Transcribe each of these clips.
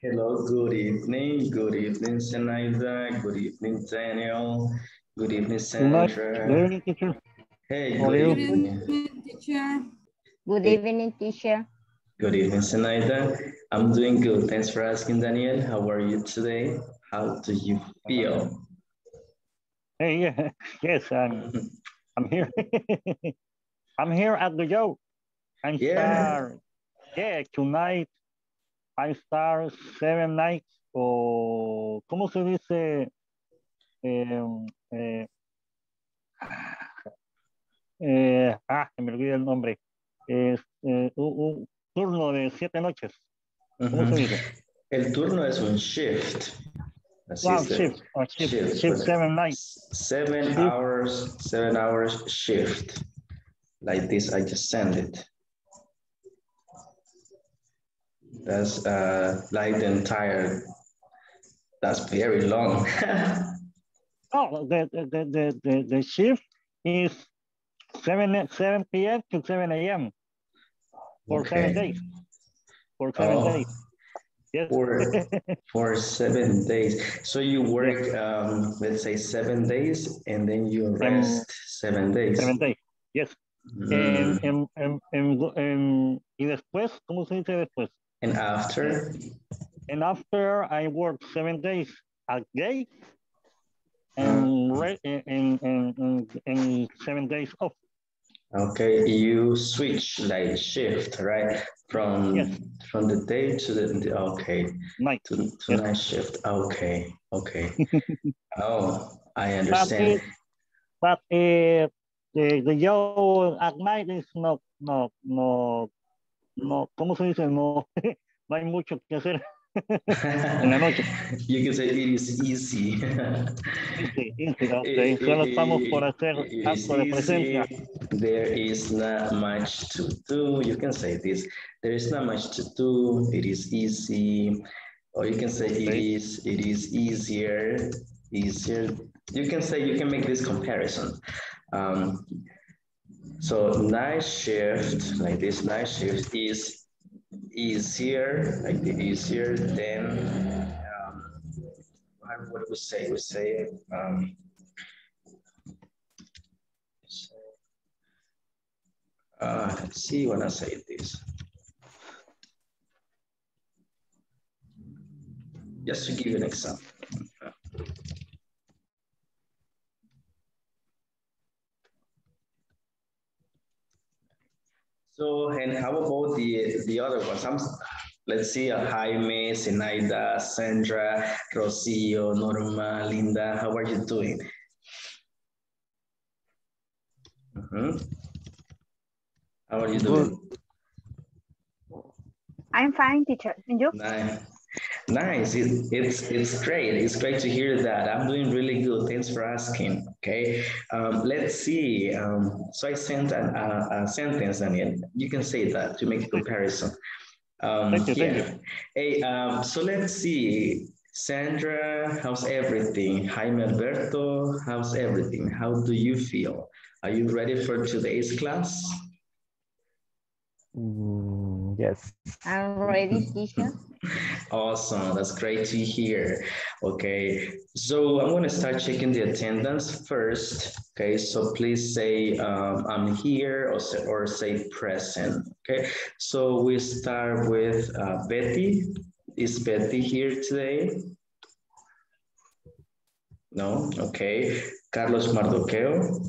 Hello, good evening. Good evening, Zenaida. Good evening, Daniel. Good evening, Sandra. Good evening, teacher. Hey, How are good evening. teacher. Good evening, teacher. Good evening, Zenaida. I'm doing good. Thanks for asking, Daniel. How are you today? How do you feel? Hey, yeah, yes, I'm, I'm here. I'm here at the show. I'm Yeah. start, yeah, tonight I start seven nights o, ¿cómo se dice? Em, eh, eh, ah, me olvida el nombre. Es eh, un, un turno de siete noches. ¿Cómo Ujú. se dice? El turno es un shift. Wow, shift, or shift, Shift, shift seven nights. Seven Shift. hours, seven hours shift. Like this, I just send it. That's uh, like the entire, that's very long. Oh, the, the, the, the, the, the shift is 7, 7 p.m. to 7 a.m. for seven days. For seven Oh. days. Yes. For, for seven days. So you work, um, let's say seven days and then you rest seven days. seven days. Yes. Mm. En, en, en, en- en- y después, ¿cómo se dice después? And after, And after I work seven days a day and, and, and, and, seven days off. okay, you switch like shift, right? From, Yes. from the day to the, the- okay. Night. To, to Yes. night shift. Okay, okay. oh, I But, understand. it, but uh, the, the job at night is not, no, no, no, ¿cómo se dice? No, no hay mucho que hacer en la noche. you can say it is easy. Easy, easy, ok. It- Solo it- estamos por hacer eh, eh, acto de presencia. There is not much to do. You can say this. There is not much to do. It is easy. Or you can say it Okay. is it is easier. Easier. You can say you can make this comparison. Um, so night shift, like this night shift is easier, like easier than um, what we say? We say um, uh, see when I say this. Just to give you an example. So, and how about the the other ones? I'm, let's see, uh, Jaime, Zenaida, Sandra, Rocio, Norma, Linda. How are you doing? Mhm. How are you doing? I'm fine, teacher. And you? Nice. Nice. It, it's it's great. It's great to hear that. I'm doing really good. Thanks for asking. Okay. Um, let's see. Um, so I sent an, a, a sentence, Daniel. You can say that to make a comparison. Um, Thank you, thank yeah. Hey, um, so let's see. Sandra, how's everything? Jaime Alberto, how's everything? How do you feel? Are you ready for today's class? Mm, yes. I'm ready, teacher. Awesome, that's great to hear. Okay, so I'm gonna start checking the attendance first. Okay, so please say um, I'm here or say, or say present. Okay, so we start with uh, Betty. Is Betty here today? No, okay. Carlos Mardoqueo.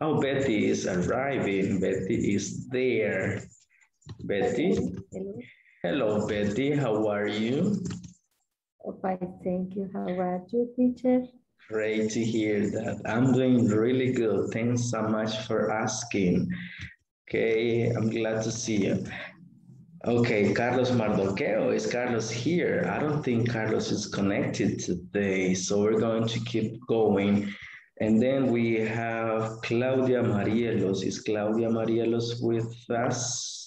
Oh, Betty is arriving. Betty is there. Betty. Hello, Betty. How are you? Oh, fine, thank you. How are you, teacher? Great to hear that. I'm doing really good. Thanks so much for asking. Okay, I'm glad to see you. Okay, Carlos Mardoqueo. Is Carlos here? I don't think Carlos is connected today, so we're going to keep going. And then we have Claudia Marielos. Is Claudia Marielos with us?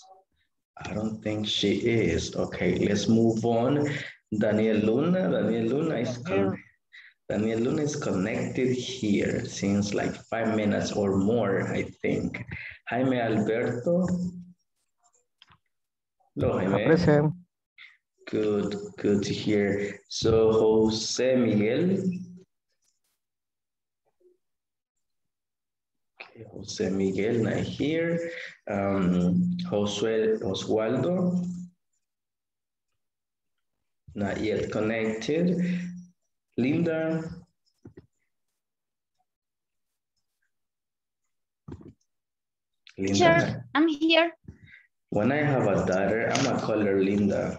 I don't think she is. Okay, let's move on. Daniel Luna. Daniel Luna is con- Daniel Luna is connected here since like five minutes or more, I think. Jaime Alberto. Hello, Jaime. Present. Good, good to hear. So, Jose Miguel. Okay, Jose Miguel, not here. Um, Josue Oswaldo. Not yet connected. Linda. Linda. Sure, I'm here. When I have a daughter, I'm gonna call her Linda.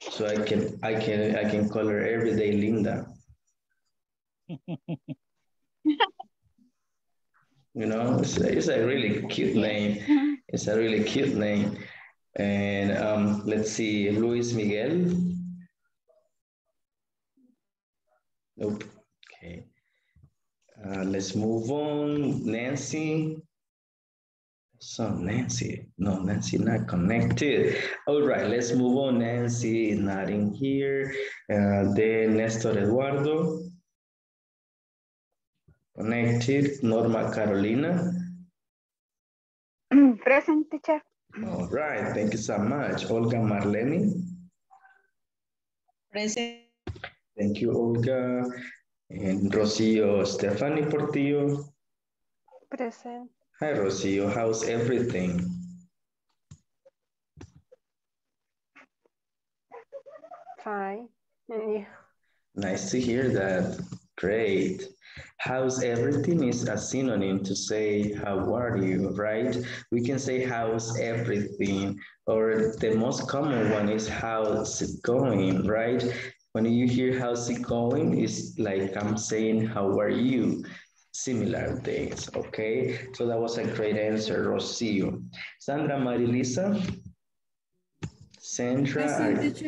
So I can I can I can call her every day Linda. you know, it's a, it's a really cute name. It's a really cute name. And um, let's see, Luis Miguel. Nope. Okay. Uh, let's move on. Nancy. So Nancy, no, Nancy not connected. All right, let's move on. Nancy is not in here. Uh, then Nestor Eduardo. Connected. Norma Carolina. Mm, present teacher. All right, thank you so much. Olga Marlene. Present. Thank you, Olga. And Rocio Stephanie Portillo. Present. Hi, Rocio. How's everything? Fine. And you? Nice to hear that. Great. How's everything is a synonym to say how are you, right? We can say how's everything, or the most common one is how's it going, right? When you hear how's it going, it's like I'm saying how are you? Similar things, okay? So that was a great answer, Rocio. Sandra Marilisa? Sandra? Present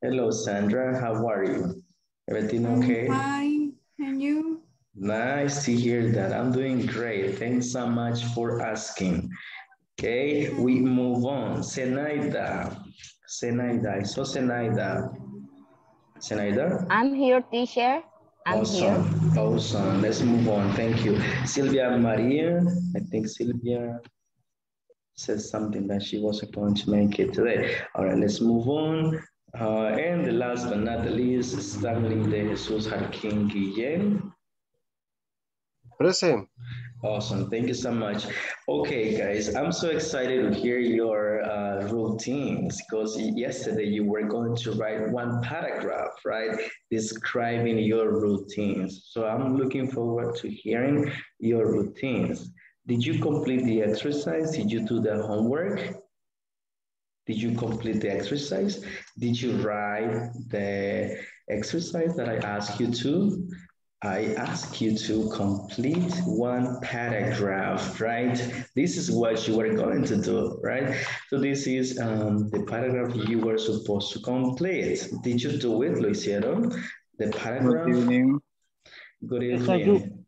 Hello, Sandra. How are you? Everything I'm okay? fine. And you? Nice to hear that. I'm doing great. Thanks so much for asking. Okay, we move on. Senaida. Senaida. So Senaida. Senaida? I'm here, teacher. I'm here. awesome. Awesome. Let's move on. Thank you. Sylvia Maria. I think Sylvia said something that she wasn't going to make it today. All right, let's move on. Uh, and the last but not the least, Stanley de Jesus Jarquín Guillén. Present. Awesome. Thank you so much. Okay, guys, I'm so excited to hear your uh, routines because yesterday you were going to write one paragraph, right? Describing your routines. So I'm looking forward to hearing your routines. Did you complete the exercise? Did you do the homework? Did you complete the exercise? Did you write the exercise that I asked you to? I ask you to complete one paragraph, right? This is what you were going to do, right? So this is um, the paragraph you were supposed to complete. Did you do it, lo hicieron? The paragraph? Good evening. Good Yes, evening.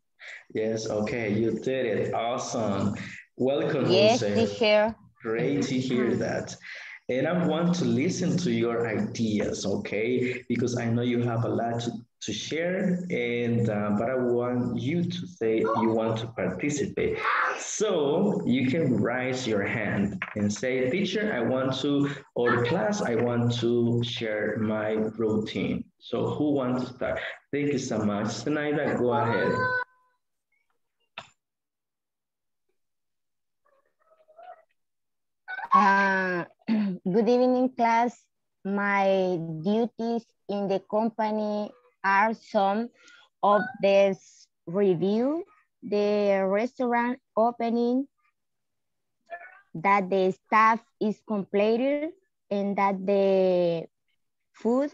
Yes, okay, you did it. Awesome. Welcome, Yes, Jose. teacher. Great to hear that. And I want to listen to your ideas, okay? Because I know you have a lot to, to share, and uh, but I want you to say you want to participate. So you can raise your hand and say, teacher, I want to, or class, I want to share my routine. So who wants to start? Thank you so much. Zenaida, go ahead. Uh, good evening, class. My duties in the company are some of this review, the restaurant opening, that the staff is completed, and that the food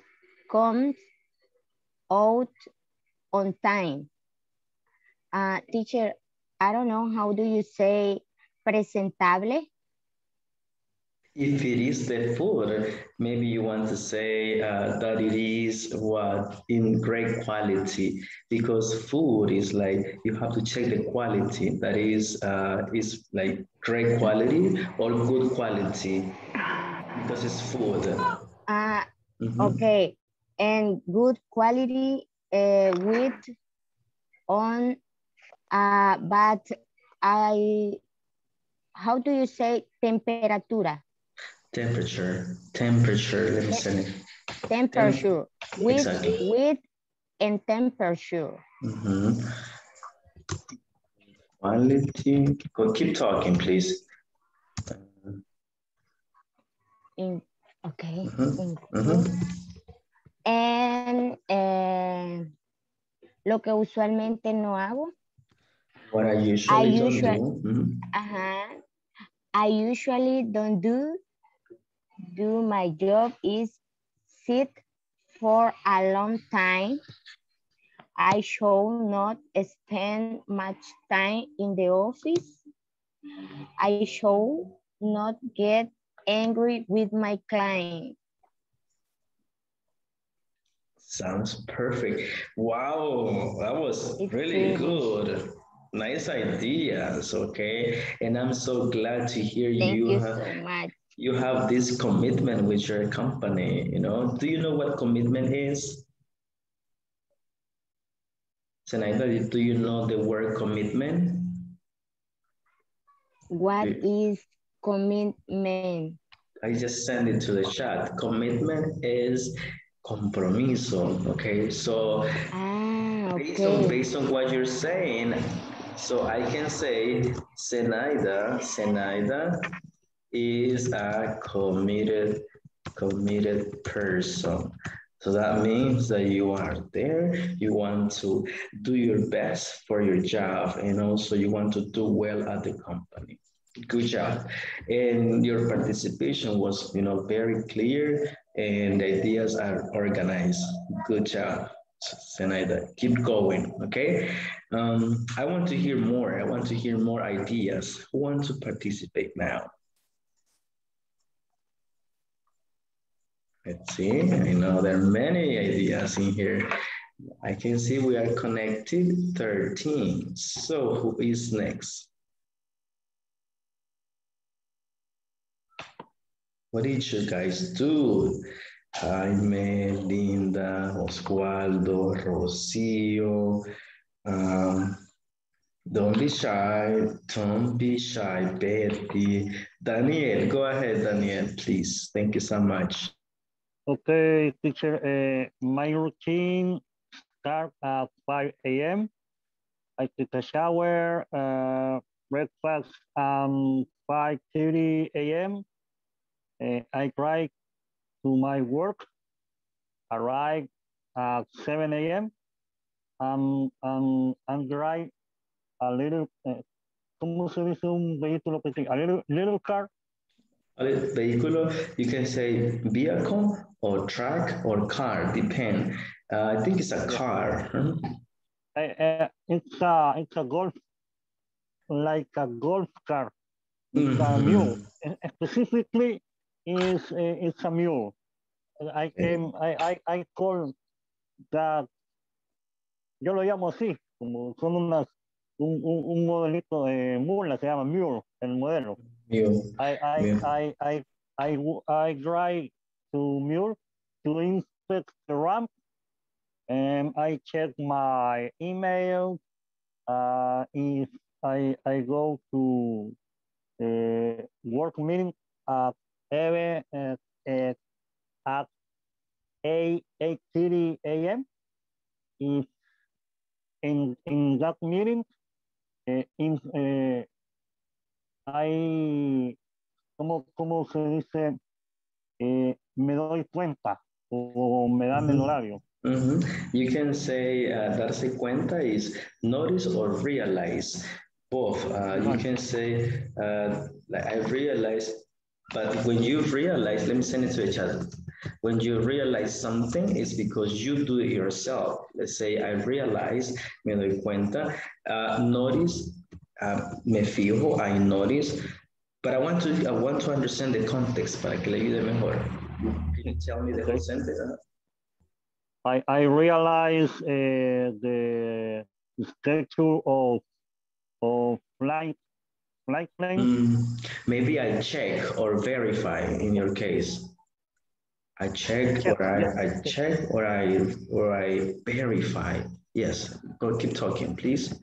comes out on time. Uh, teacher, I don't know, how do you say presentable? If it is the food, maybe you want to say uh, that it is what in great quality because food is like you have to check the quality that is uh, is like great quality or good quality because it's food. Uh, Mhm. okay, and good quality uh, with on, uh, but I, how do you say temperatura? Temperature, temperature, let me send it. Temperature. With, Exactly. with and temperature. Mhm. Quality, go keep talking, please. In, okay. Mhm, in mhm. And eh, lo que usualmente no hago. What I usually don't usually- do. mhm. Ajá. I usually don't do do my job is sit for a long time. I shall not spend much time in the office. I shall not get angry with my client. Sounds perfect. Wow, that was It's really good. Nice ideas, okay? And I'm so glad to hear Thank you you so much. You have this commitment with your company, you know? Do you know what commitment is? Senaida, do you know the word commitment? What Yeah. is commitment? I just sent it to the chat. Commitment is compromiso, okay? So Ah, based on, based on what you're saying, so I can say Senaida, Zenaida is a committed, committed person. So that means that you are there, you want to do your best for your job, and also you want to do well at the company. Good job. And your participation was, you know, very clear and the ideas are organized. Good job, Zenaida. Keep going, okay? Um, I want to hear more. I want to hear more ideas. Who wants to participate now? Let's see. I know there are many ideas in here. I can see we are connected 13. So who is next? What did you guys do? Jaime, Linda, Oswaldo, Rocio, um, don't be shy, don't be shy, Betty. Daniel, go ahead, Daniel, please. Thank you so much. Okay, teacher, uh, my routine start at 5 a.m. I take a shower, uh, breakfast um 5.30 a.m. Uh, I drive to my work, arrive at 7 a.m. Um, um, and drive a little, uh, ¿cómo se dice un? A little, little car, Vehicle, you can say vehicle or truck or car, depend. Uh, I think it's a car. huh? uh, uh, it's a, it's a golf, like a golf car. It's a Mhm. mule. Uh, Specifically, is uh, it's a mule. I can I, I I call that. Yo lo llamo así, como son unas un, un, un modelito de mula se llama mule el modelo. Mule. I I Mule. I I I I drive to mule to inspect the ramp, and I check my email. Uh, if I I go to uh, work meeting at uh, at at eight eight thirty a.m. If in in that meeting, uh, in I ¿cómo, cómo se dice? Eh, me doy cuenta o, me dan el horario. Mhm. You can say uh, darse cuenta is notice or realize. Both. Uh, you can say uh, like I realize, but when you realize, let me send it to each other. When you realize something, it's because you do it yourself. Let's say I realize, me doy cuenta. Uh, notice, uh, me fijo, I notice. But I want to I want to understand the context para que le ayude mejor. Can you tell me the whole sentence? I, I realize uh, the schedule of of flight flight plane. Mm, maybe I check or verify in your case. I check or I. I check or I or I verify. Yes, go keep talking, please.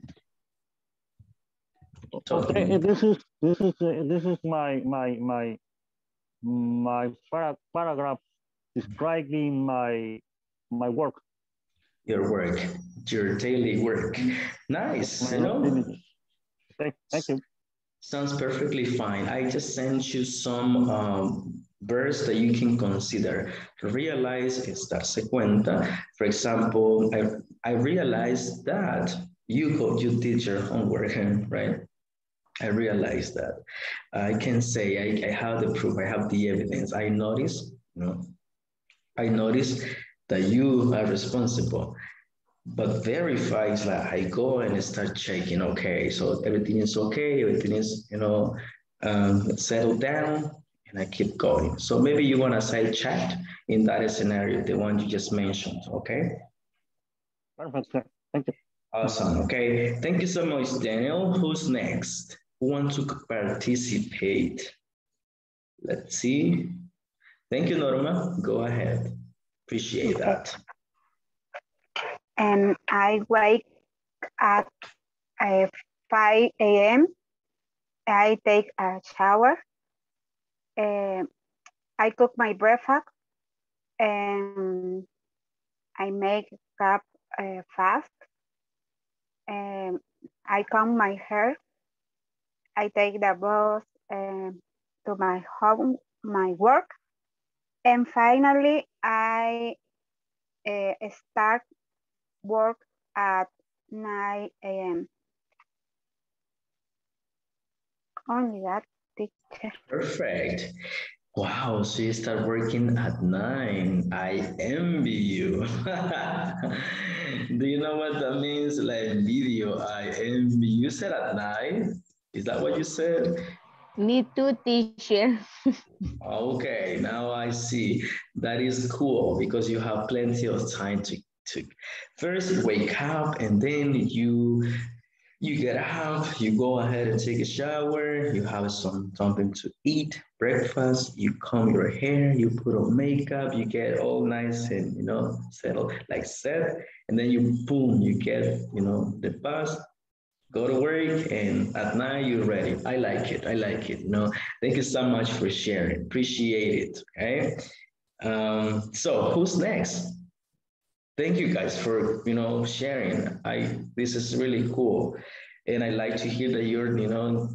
Keep Okay, this is this is uh, this is my my my my para paragraph describing my my work. Your work, your daily work. Nice, you know? Thank, thank you. Sounds perfectly fine. I just sent you some um, verbs that you can consider. Realize is darse cuenta. For example, I, I realized that you go, you did your homework, right? I realized that. I can say I, I have the proof, I have the evidence. I notice, you know, I notice that you are responsible. But verify is like I go and start checking, okay, so everything is okay, everything is, you know, um, settled down, and I keep going. So maybe you want to say chat in that scenario, the one you just mentioned, okay? Perfect. Thank you. Awesome. Okay. Thank you so much, Daniel. Who's next? Who wants to participate? Let's see. Thank you, Norma. Go ahead. Appreciate that. And I wake at uh, 5 a.m. I take a shower. Uh, I cook my breakfast and I make cup uh, fast. And I comb my hair. I take the bus um, to my home, my work. And finally, I uh, start work at 9 a.m. Only that, teacher. Perfect. Wow, so you start working at nine. I envy you. Do you know what that means? Like video, I envy you. You said at nine? Is that what you said? Me too, teacher. okay, now I see. That is cool because you have plenty of time to, to first wake up and then you you get up, you go ahead and take a shower, you have some something to eat, breakfast, you comb your hair, you put on makeup, you get all nice and you know settled like set, and then you boom, you get you know the bus, go to work, and at night you're ready. I like it. I like it. You know, thank you so much for sharing. Appreciate it. Okay. Um, so who's next? thank you guys for you know sharing i this is really cool and i like to hear that you're you know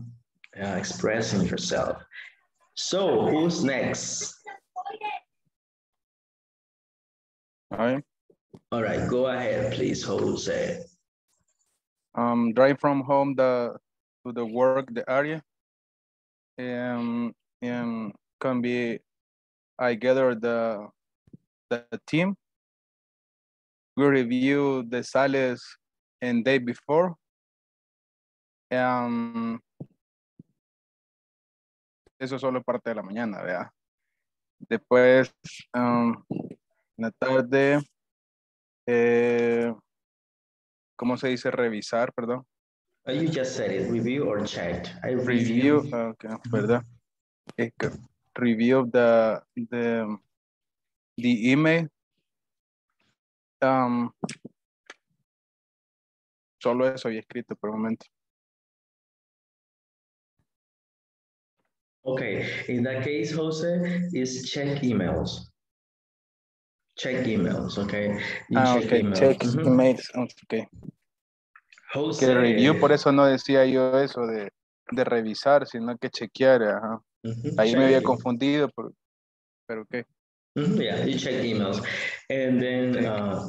uh, expressing yourself so who's next Hi. all right go ahead please jose Um, drive from home the to the work the area. Um, and can be I gather the the team. We review the sales and day before. Um, eso solo parte de la mañana, ¿verdad? Después, um, en la tarde, eh, ¿cómo se dice revisar, perdón? you just said it review or checked i Review, review okay, ¿verdad? Review the, the, the email. Um, solo eso había escrito por el momento. okay in that case jose is check emails check emails okay you Ah, check ok, emails. check emails, ok. jose Que review, por eso no decía yo eso de, de revisar, sino que chequear, ajá. Ahí me había check. confundido, pero, pero qué. Yeah, you check emails. And then, Okay. uh,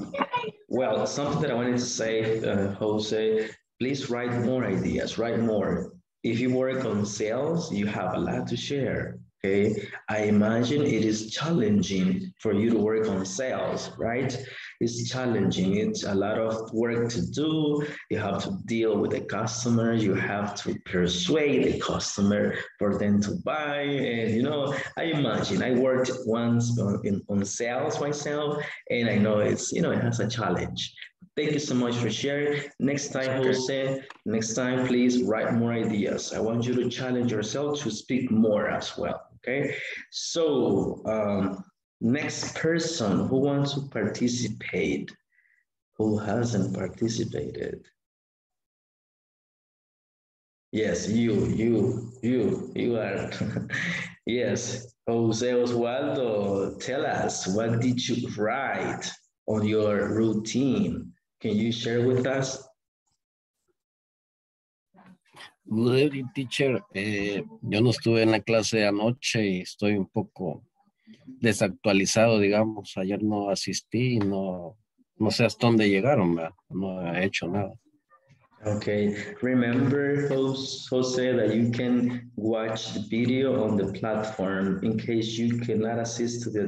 well, something that I wanted to say, uh, Jose, please write more ideas, write more. If you work on sales, you have a lot to share. Okay. I imagine it is challenging for you to work on sales, right? It's challenging. It's a lot of work to do. You have to deal with the customer. You have to persuade the customer for them to buy. And, you know, I imagine I worked once on, in, on sales myself, and I know it's, you know, it has a challenge. Thank you so much for sharing. Next time. Jose, next time, please write more ideas. I want you to challenge yourself to speak more as well. Okay. So, um, next person who wants to participate, who hasn't participated. Yes, you, you, you, you are, Yes, Jose Oswaldo, tell us, what did you write on your routine? Can you share with us? Good evening, teacher. Eh, yo no estuve en la clase de anoche y estoy un poco desactualizado, digamos. Ayer no asistí y no, no sé hasta dónde llegaron, ¿verdad? no he hecho nada. Okay, remember Jose that you can watch the video on the platform in case you cannot assist to the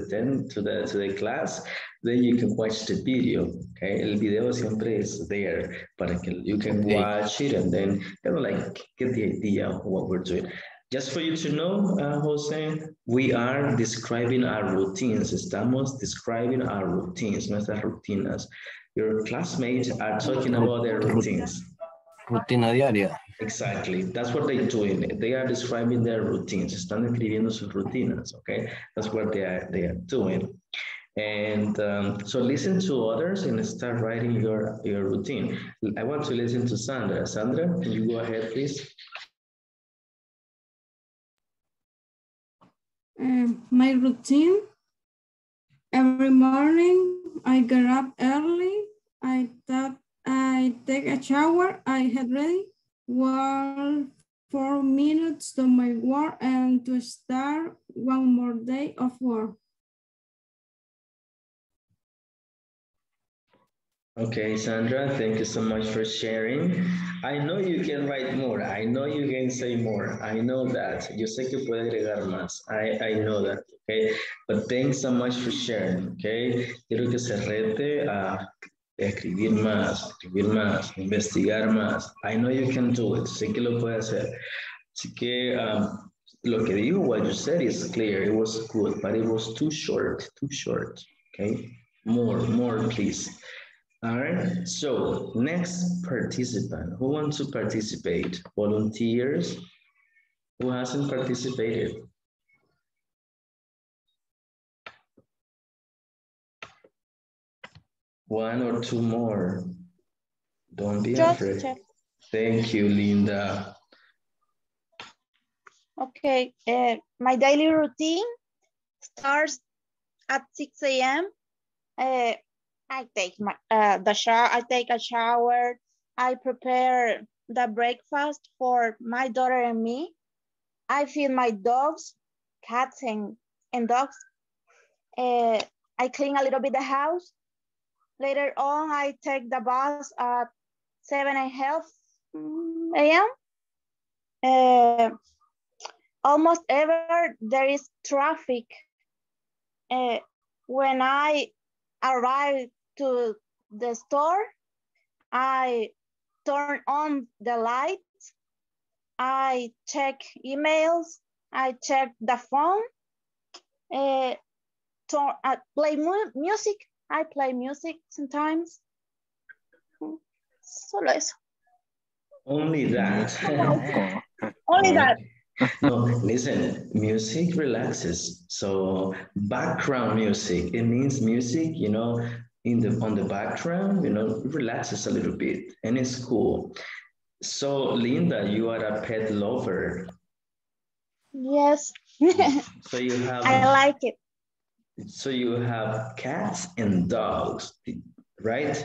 to the to the class, then you can watch the video. Okay, el video siempre is there but you can watch it and then kind of like get the idea of what we're doing. Just for you to know, uh, Jose, we are describing our routines. Estamos describing our routines, nuestras rutinas. Your classmates are talking about their routines. Rutina diaria. Exactly. That's what they're doing. They are describing their routines. Están escribiendo sus rutinas, okay? That's what they are, they are doing. And um, so listen to others and start writing your, your routine. I want to listen to Sandra. Sandra, can you go ahead, please? Uh, my routine, every morning I get up early, I tap I take a shower, I had ready, walk four minutes to my work and to start one more day of work. Okay, Sandra, thank you so much for sharing. I know you can write more. I know you can say more. I know that. Yo sé que puede agregar más. I, I know that, okay? But thanks so much for sharing, okay? Quiero que se rete a escribir más, escribir más, investigar más. I know you can do it. Sé que lo puede hacer. Así que um, lo que digo, what you said is clear. It was good, but it was too short, too short. Okay, more, more, please. All right, so next participant. Who wants to participate? Volunteers? Who hasn't participated? One or two more. Don't be Just afraid. check. Thank you, Linda. Okay, uh, my daily routine starts at 6 a.m. Uh, I take my uh, the shower. I take a shower. I prepare the breakfast for my daughter and me. I feed my dogs, cats, and and dogs. Uh, I clean a little bit the house. Later on, I take the bus at seven and a half a.m. Uh, almost ever there is traffic. Uh, when I arrive to the store, I turn on the lights, I check emails, I check the phone, uh, turn, uh, play mu music. I play music sometimes. Solo eso. Only that. Only that. no, listen, music relaxes. So background music, it means music, you know, in the mm-hmm. on the background, you know, relaxes a little bit and it's cool. So Linda, you are a pet lover. Yes. So you have I like it. so you have cats and dogs, right?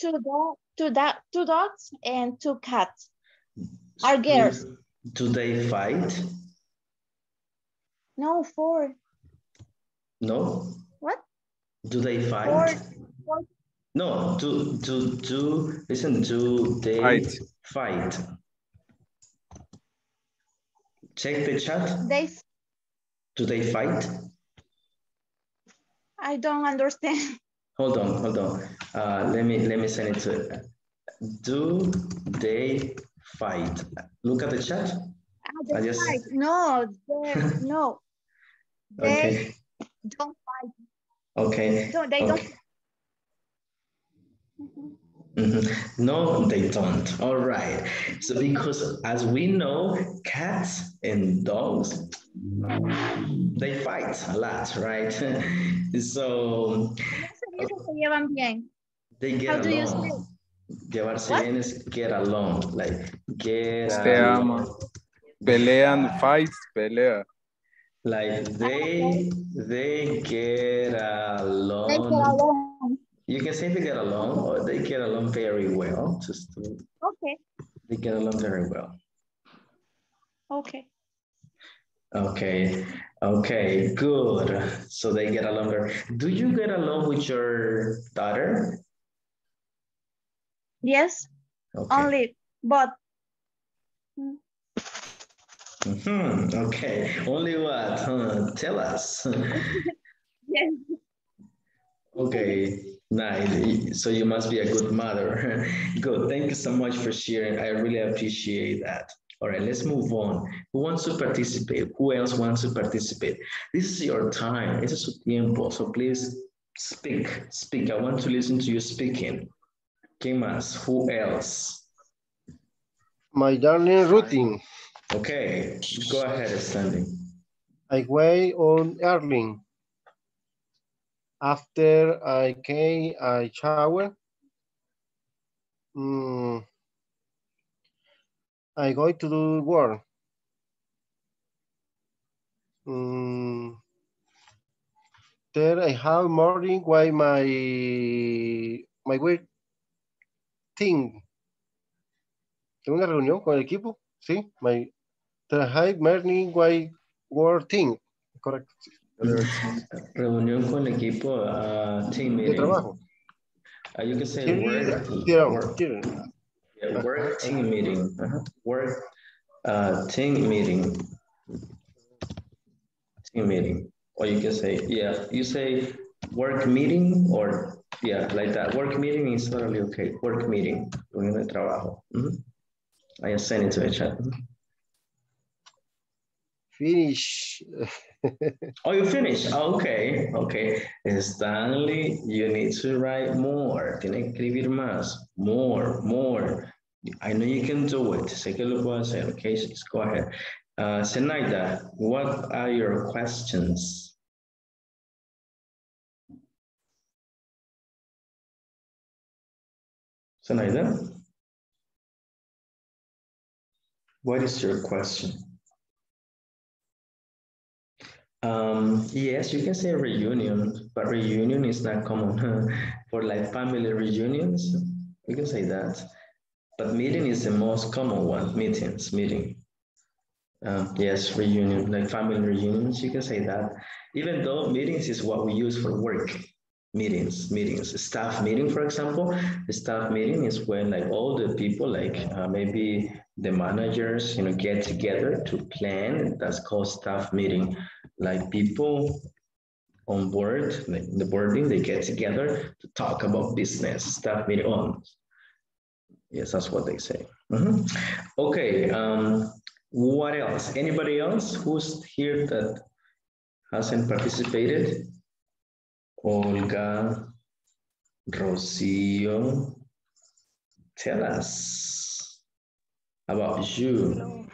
Two dog, two dog, two dogs and two cats. Are girls. Do, do they fight? No, four. No? What? Do they fight? Four. four. No, do do do listen, do they Fight. fight? Check the chat. They. Do they fight? I don't understand. Hold on, hold on. Uh, let me let me send it to. Do they fight? Look at the chat. Ah, they I just- fight. No, they, no. They Okay. don't fight. Okay. No, they don't. okay. Mhm. No, they don't. All right. So because as we know, cats and dogs, they fight a lot, right? so Ellos se llevan How get do you say? Llevarse What? bien is get along, like get Se along. aman. Pelean, fights, pelea. Like they they get along. They get along. You can say they get along or they get along very well. Just to- Okay, they get along very well. okay. Okay, okay, good. So they get along very. Do you get along with your daughter? Yes, Okay. only, but Mhm, Okay, only what? Huh? Tell us. yes, Okay, nice. So you must be a good mother. Good. Thank you so much for sharing. I really appreciate that. All right, let's move on. Who wants to participate? Who else wants to participate? This is your time. This is su tiempo. So please speak. Speak. I want to listen to you speaking. ¿Qué más? Who else? My darling routine. Okay, go ahead, standing. I wake on early. After I came, I shower. Mm, I go to do work. Mm, then I have morning why my my work team. Tengo una reunión con el equipo, sí. My then High morning while work team. Correcto. Reunión con equipo, uh, team De meeting. trabajo. Uh, you can say work. sí, work. Yeah, work team meeting. Uh-huh. Work uh, team meeting. Team meeting. Or you can say, yeah, you say work meeting or yeah, like that. Work meeting is totally okay. Work meeting. Reunión de trabajo. Mhm. I just send it to the chat. Finish. Oh, you finished. Oh, okay, okay. Stanley, you need to write more. Tiene que escribir más. More, more. I know you can do it. Sé que lo puedo hacer. Okay, just go ahead. Uh, what are your questions? Zenaida? What is your question? Um, yes, you can say reunion, but reunion is not common. For like family reunions, you can say that. But meeting is the most common one, meetings, meeting. Um, yes, reunion, like family reunions, you can say that. Even though meetings is what we use for work, meetings, meetings, staff meeting, for example, the staff meeting is when like all the people, like uh, maybe the managers, you know, get together to plan. That's called staff meeting. Like people on board, like the boarding, they get together to talk about business, staff meeting on. Yes, that's what they say. Mhm. Okay, um, what else? Anybody else who's here that hasn't participated? Olga, Rocio, tell us about you.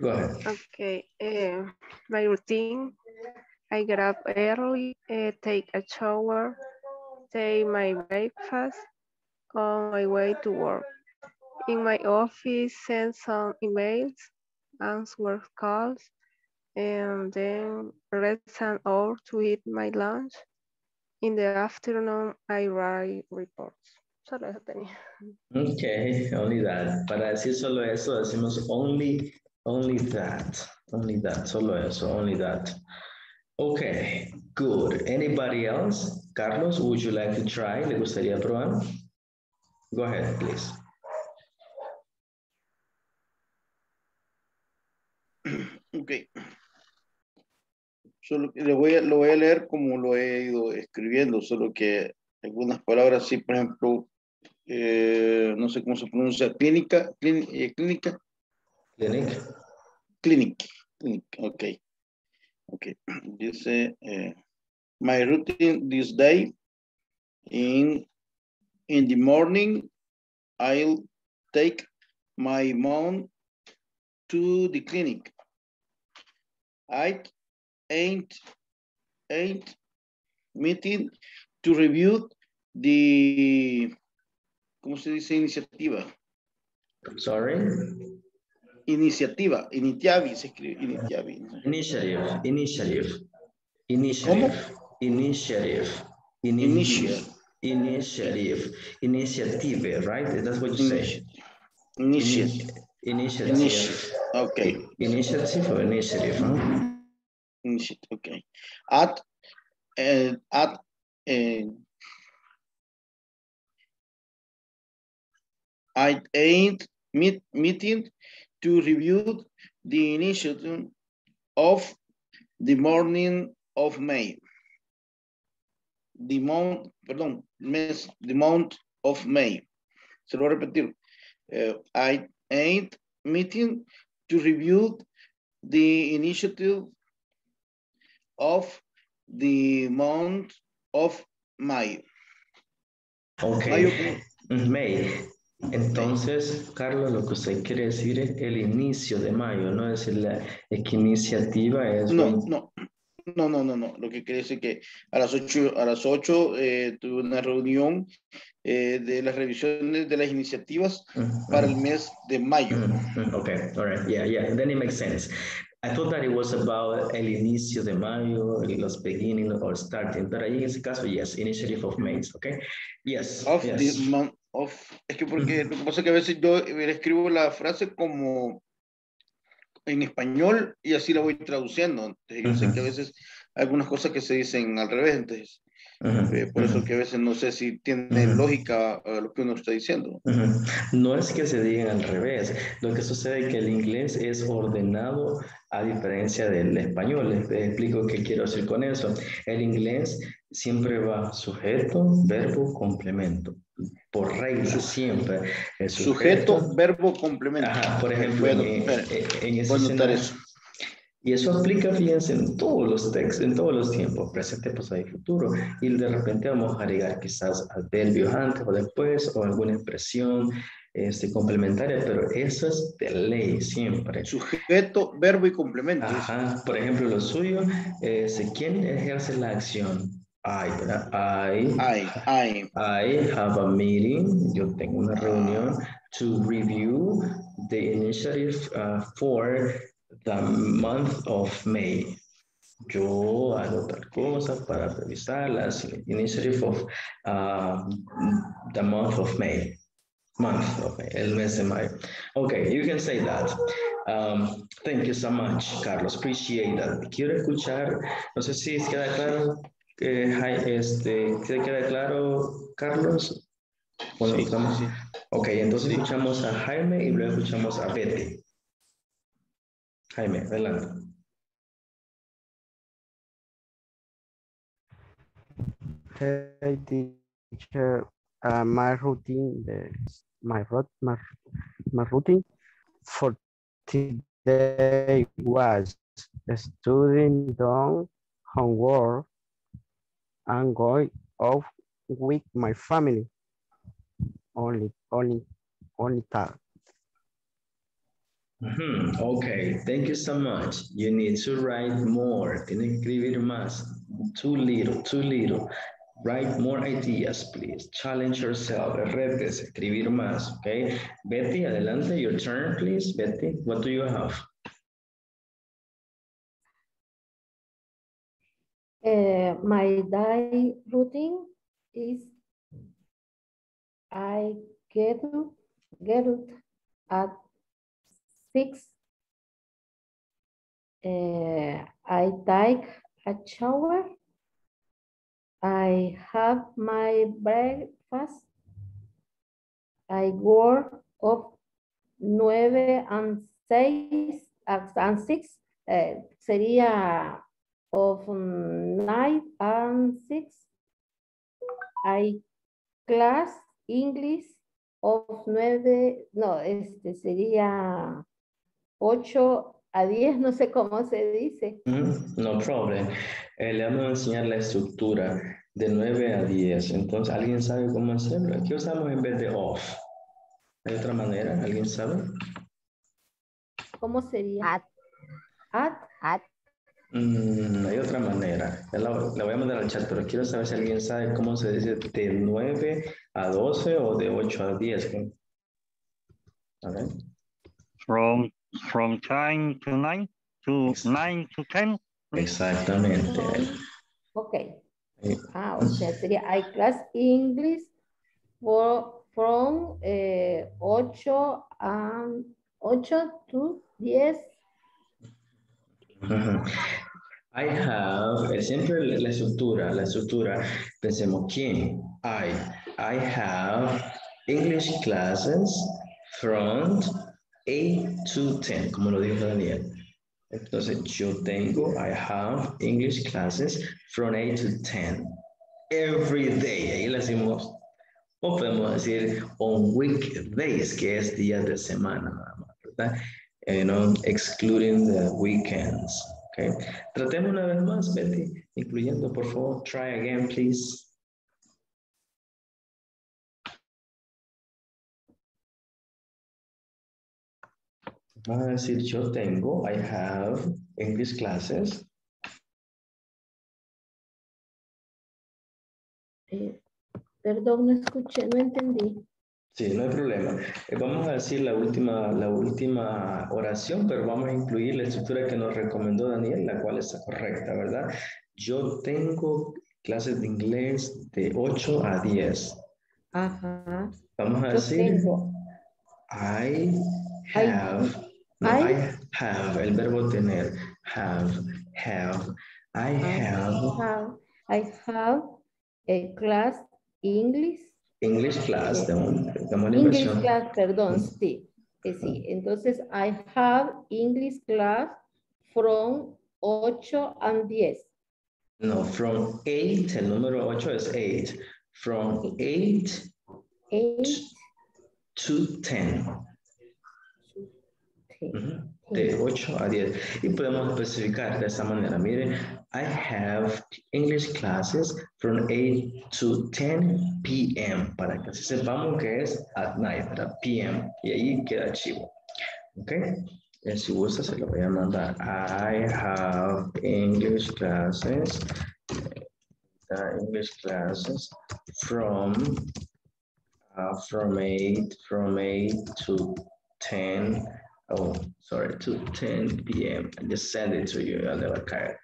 Go ahead. Okay, uh, my routine, I get up early, uh, take a shower, take my breakfast on my way to work. In my office, send some emails, answer calls, and then rest an hour to eat my lunch. In the afternoon, I write reports. Solo eso tenía. Okay, only that. Para decir solo eso, decimos only, only that, only that, solo eso, only that. Okay, good. Anybody else? Carlos, would you like to try? ¿Le gustaría probar? Go ahead, please. Ok. Solo le voy a, lo voy a leer como lo he ido escribiendo, solo que algunas palabras, sí, por ejemplo, eh, no sé cómo se pronuncia, clínica, clínica, eh, clínica. Clinic. Clinic, clinic, ok. Ok, dice, eh, my routine this day, in, in the morning, I'll take my mom to the clinic. I ain't ain't meeting to review the ¿cómo se dice iniciativa? Sorry. Iniciativa, initiavi se escribe. Initiative, initiative, initiative, initiative, initiative, initiative, initiative, right? That's what you say. Initiative. Initiative. Initiative. Okay. Initiative or initiative, huh? Initiative, okay. At, uh, at, uh, I ain't meet, meeting to review the initiative of the morning of May. The month, perdón, mes, the month of May. Se lo voy a repetir. Uh, I ain't meeting to review the initiative of the month of May. Okay. May. Entonces, Carlos, lo que usted quiere decir es el inicio de mayo, no es la es que iniciativa es... No, un- no, no, no, no, no. Lo que quiere decir que a las 8, a las 8 eh, tuve una reunión eh, de las revisiones de las iniciativas para el mes de mayo. Mm, Okay, all right, yeah, yeah, then it makes sense. I thought that it was about el inicio de mayo, los beginning or starting, but en ese caso, yes, initiative of May, okay? Yes, Of yes. the month of. Es que porque lo que pasa es que a veces yo eh, escribo la frase como en español y así la voy traduciendo. Entonces, yo sé que a veces hay algunas cosas que se dicen al revés, entonces. eh, por eso que a veces no sé si tiene lógica eh, lo que uno está diciendo. No es que se digan al revés. Lo que sucede es que el inglés es ordenado a diferencia del español. Les les explico qué quiero decir con eso. El inglés siempre va sujeto, verbo, complemento. Por regla, siempre. El Sujeto, verbo, complemento. Ajá, por ejemplo, a en, en- en ese escenario- eso. Y eso aplica, fíjense, en todos los textos, en todos los tiempos, presente, pasado y futuro. Y de repente vamos a agregar quizás adverbios antes o después, o alguna expresión este, complementaria, pero eso es de ley siempre. Sujeto, verbo y complemento. Ajá, por ejemplo, lo suyo es quién ejerce la acción. I, ¿verdad? I, I, I have a meeting, yo tengo una reunión to review the initiative uh, for the month of May. Yo hago tal cosa para revisar las initiative of uh, the month of May. Month of May, el mes de mayo. Okay, you can say that. Um, thank you so much, Carlos. Appreciate that. Quiero escuchar, no sé si queda claro, Jai- este, ¿te queda claro, Carlos? Bueno, y vamos- Ok, entonces escuchamos a Jaime y luego escuchamos a Betty. Jaime, adelante. Hey, teacher, uh, my routine, my, rut- my, my routine for today was studying done homework and going off with my family. Only, only, only that. Ujú, Ok, thank you so much. You need to write more. Tiene que escribir más. Too little, too little. Write more ideas, please. Challenge yourself. Retes, escribir más, ok? Betty, adelante. Your turn, please. Betty, what do you have? Uh, my day routine is I get up, get up at six. Uh, I take a shower. I have my breakfast. I work up nueve and seis and six. eh, sería of nine and six. I class English of nueve, no, este sería ocho a diez, no sé cómo se dice. Ujú, No problem. Eh, le vamos a enseñar la estructura de 9 a 10. Entonces, ¿alguien sabe cómo hacerlo? ¿Qué usamos en vez de off? ¿Hay otra manera? ¿Alguien sabe? ¿Cómo sería? At. At. Mm, hay otra manera. Ya La, la voy a mandar al chat, pero quiero saber si alguien sabe cómo se dice de 9 a 12 o de 8 a 10. ¿qué? A ver. From from 10 to 9 to 9 to 10. Exactamente. Ok. Ah, o sea, sería I class English for, from eh, 8, um, 8 to 10. I have, siempre la estructura, la estructura, pensemos, ¿quién? I. I have English classes from 8 to 10, como lo dijo Daniel. Entonces, yo tengo, I have English classes from 8 to 10. Every day. Ahí le decimos, o podemos decir on weekdays, que es días de semana, nada más, ¿verdad? You know, excluding the weekends. Okay. Tratemos una vez más, Betty, incluyendo, por favor, try again, please. Vas a decir, yo tengo, I have English classes. Eh, perdón, no escuché, no entendí. Sí, no hay problema. Eh, Vamos a decir la última, la última oración, pero vamos a incluir la estructura que nos recomendó Daniel, la cual está correcta, ¿verdad? Yo tengo clases de inglés de 8 a 10. Ajá. Vamos a Yo decir, tengo. I have, no, I- I have, el verbo tener, have, have, I have have, I have a class English. English class, de un- de una English inversión. class, perdón, sí. eh, sí. Entonces, I have English class from 8 and 10. No, from 8, el número 8 es 8. From 8 8 to 10. Ujú, De 8 a 10. Y podemos especificar de esta manera. Miren, I have English classes from 8 to 10 p.m. Para que sepamos que es at night, ¿verdad? p.m. Y ahí queda chivo. ¿Ok? Y si gusta, se lo voy a mandar. I have English classes. uh, English classes from uh, from 8 from 8 to 10 oh sorry to 10 p.m i just send it to you and okay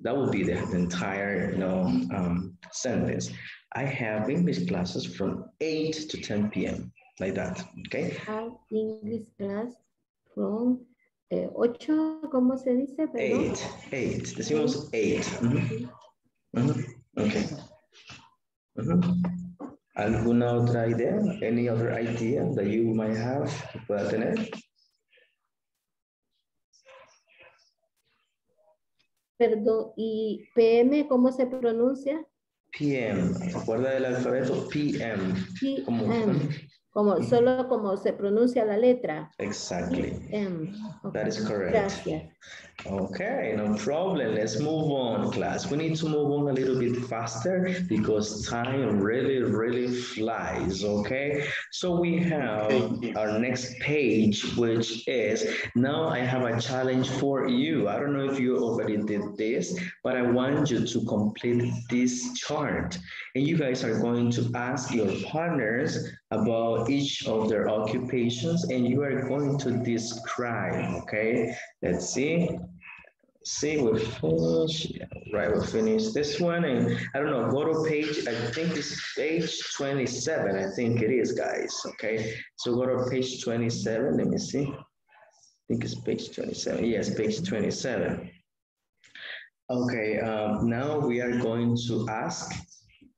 that would be the, the entire you know um, sentence i have english classes from 8 to 10 p.m like that okay I Have English class from eh, 8, ¿cómo se dice? Perdón. 8 8 decimos 8 Ujú. Ujú. okay Ujú. ¿Alguna otra idea? Any other idea that you might have que pueda tener? Perdón, ¿y PM cómo se pronuncia? PM, ¿se acuerda del alfabeto? PM. PM, como, solo como se pronuncia la letra. Exactly. PM. ok, That is correct. Gracias. Okay, no problem. Let's move on, class. We need to move on a little bit faster because time really, really flies, okay? So we have our next page, which is, now I have a challenge for you. I don't know if you already did this, but I want you to complete this chart. And you guys are going to ask your partners about each of their occupations and you are going to describe, okay? Let's see. See, we finish, right, we finish this one and I don't know, go to page, I think it's page 27, I think it is, guys, okay? So go to page 27, let me see. I think it's page 27, yes, page 27. Okay, um, now we are going to ask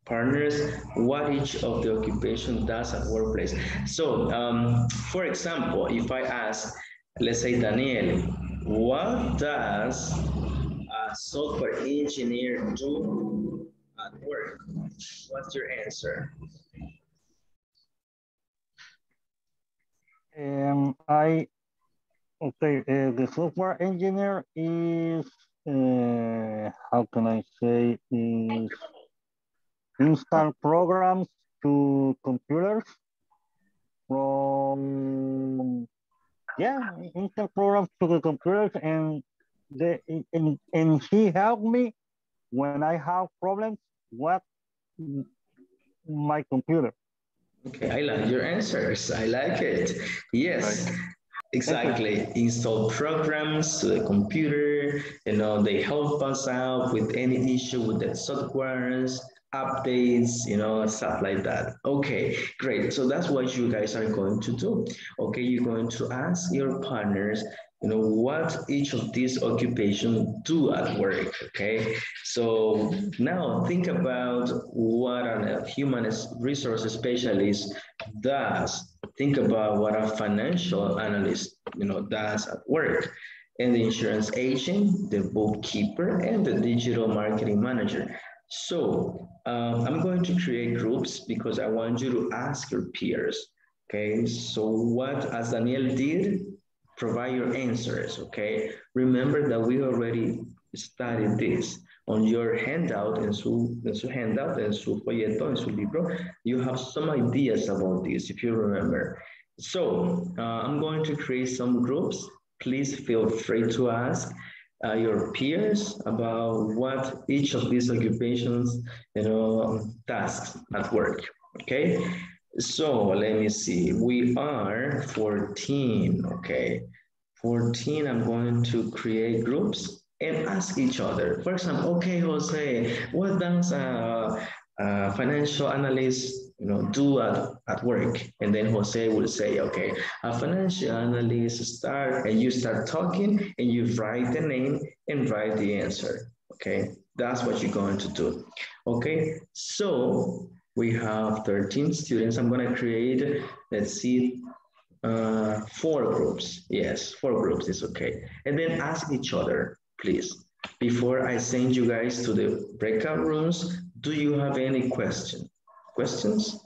partners what each of the occupation does at workplace. So, um, for example, if I ask, let's say Daniel, what does a software engineer do at work? What's your answer? Um, I, okay, uh, the software engineer is, uh, how can I say, is install programs to computers from, yeah, install programs to the computers and the, and, and he helped me when I have problems with my computer. Okay, I like your answers. I like it. Yes. Exactly. Install programs to the computer. You know, they help us out with any issue with the softwares, updates, you know, stuff like that. Okay, great. So that's what you guys are going to do. Okay, you're going to ask your partners, you know, what each of these occupations do at work. Okay, so now think about what a human resource specialist does think about what a financial analyst, you know, does at work and the insurance agent, the bookkeeper, and the digital marketing manager. So um, I'm going to create groups because I want you to ask your peers. Okay, so what, as Daniel did, provide your answers. Okay, remember that we already studied this on your handout, en su, en su handout, en su folleto, en su libro, you have some ideas about this, if you remember. So uh, I'm going to create some groups. Please feel free to ask uh, your peers about what each of these occupations, you know, tasks at work, okay? So let me see, we are 14, okay? 14, I'm going to create groups and ask each other. For example, okay, Jose, what does a, a financial analyst you know, do at, at work? And then Jose will say, okay, a financial analyst start, and you start talking and you write the name and write the answer, okay? That's what you're going to do, okay? So we have 13 students. I'm gonna create, let's see, uh, four groups. Yes, four groups is okay. And then ask each other, please. Before I send you guys to the breakout rooms, do you have any question? Questions?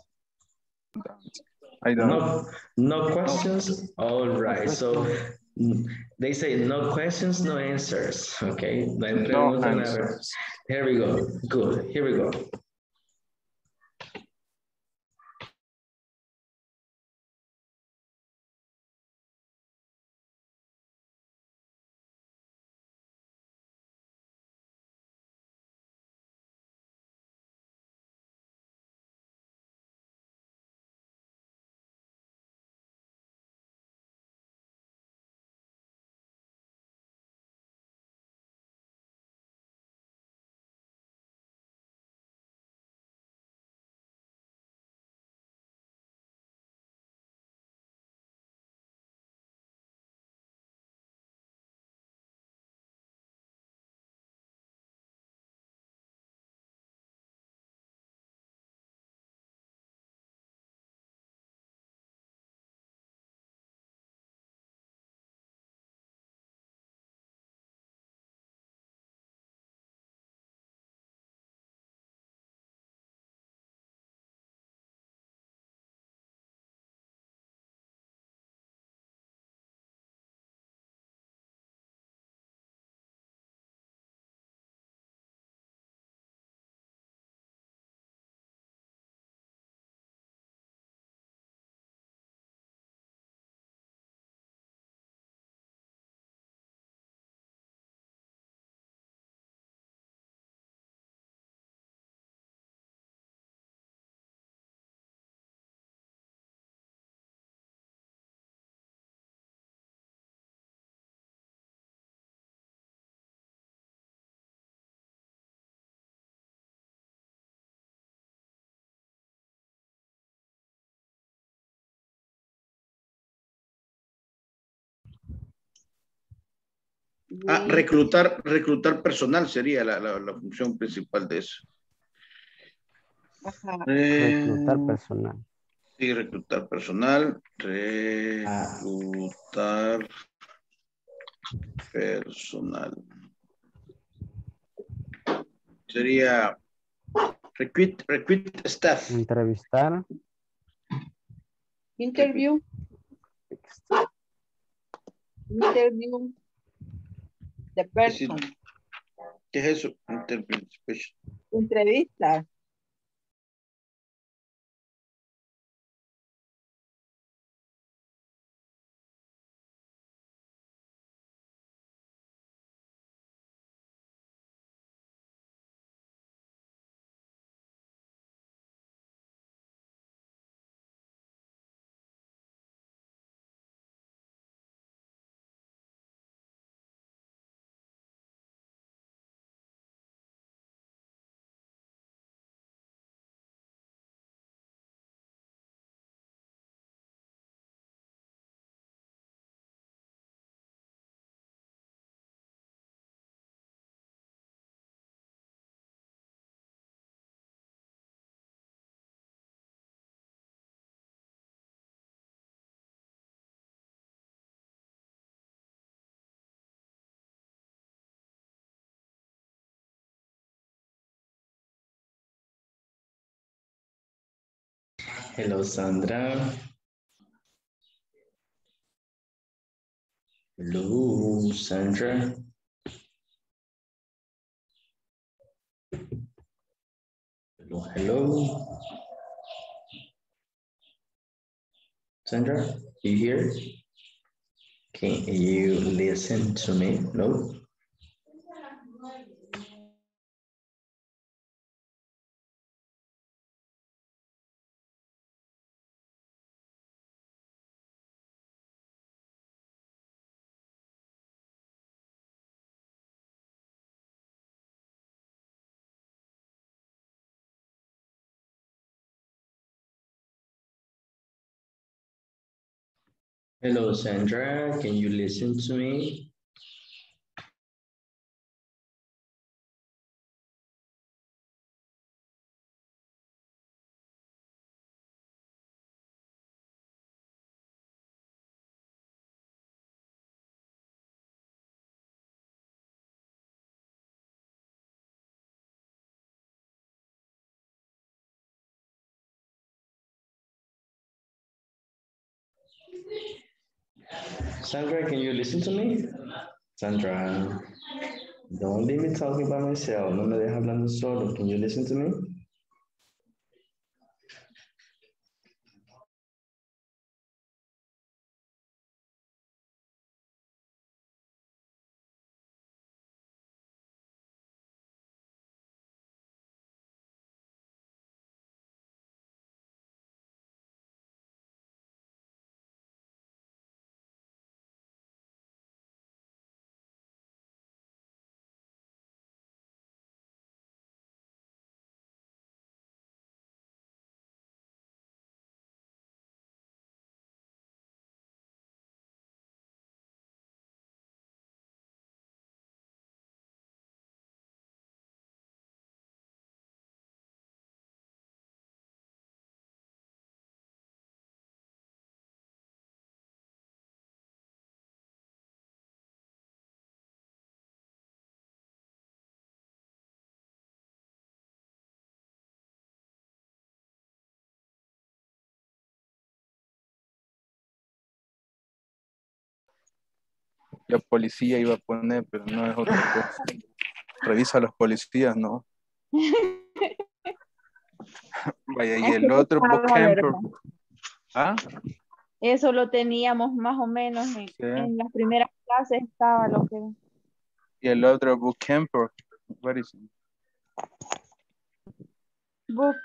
I don't. No, no questions? All right. So mm, they say no questions, no answers. Okay. No answers. Here we go. Good. Here we go. Ah, reclutar, reclutar personal sería la, la, la función principal de eso. Ajá. Eh, Reclutar personal. Sí, reclutar personal. Reclutar personal. Sería recruit, recruit staff. Entrevistar. Interview. Interview. The person. ¿Qué es eso? Interview. Entrevista. Hello, Sandra. Hello, Sandra. Hello, hello. Sandra, you here? Can you listen to me? No? Hello, Sandra. Can you listen to me? Sandra, can you listen to me? Sandra, don't leave me talking by myself. No me dejes hablando solo. Can you listen to me? Ya policía iba a poner, pero no es otra cosa. Revisa a los policías, ¿no? Vaya, y el otro. ¿Ah? Eso lo teníamos más o menos en, en las primeras clases estaba lo que Y el otro vocabulary. What is it? book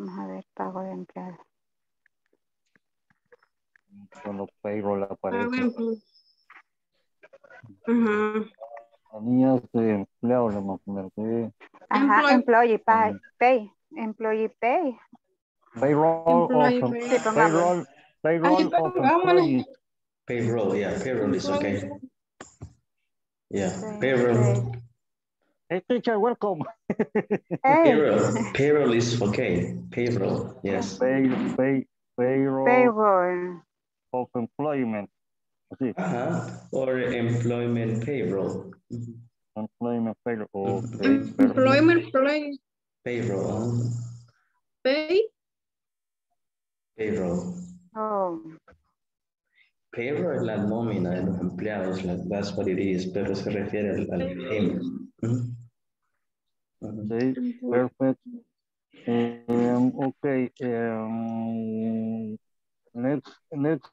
Vamos a ver, pago de empleado. Solo payroll aparece. Ajá. Tanías de empleo, le vamos a poner de Ajá, employee pay, pay, employee pay. payroll Employee em- pay. Payroll, payroll of employees. Payroll, yeah, payroll is okay. Yeah, payroll. Hey, teacher, welcome. Payroll, payroll is okay. Payroll, yes. Pay, pay, payroll Payroll. of employment. Así. Ajá, or employment payroll. Employment payroll. Oh, okay, Employment play, Payroll, pay, payroll. Oh, Payroll es la nómina de los empleados, like, that's what it is, pero se refiere al, al payment. Ujú. Okay, perfect. Um, okay, um, next, next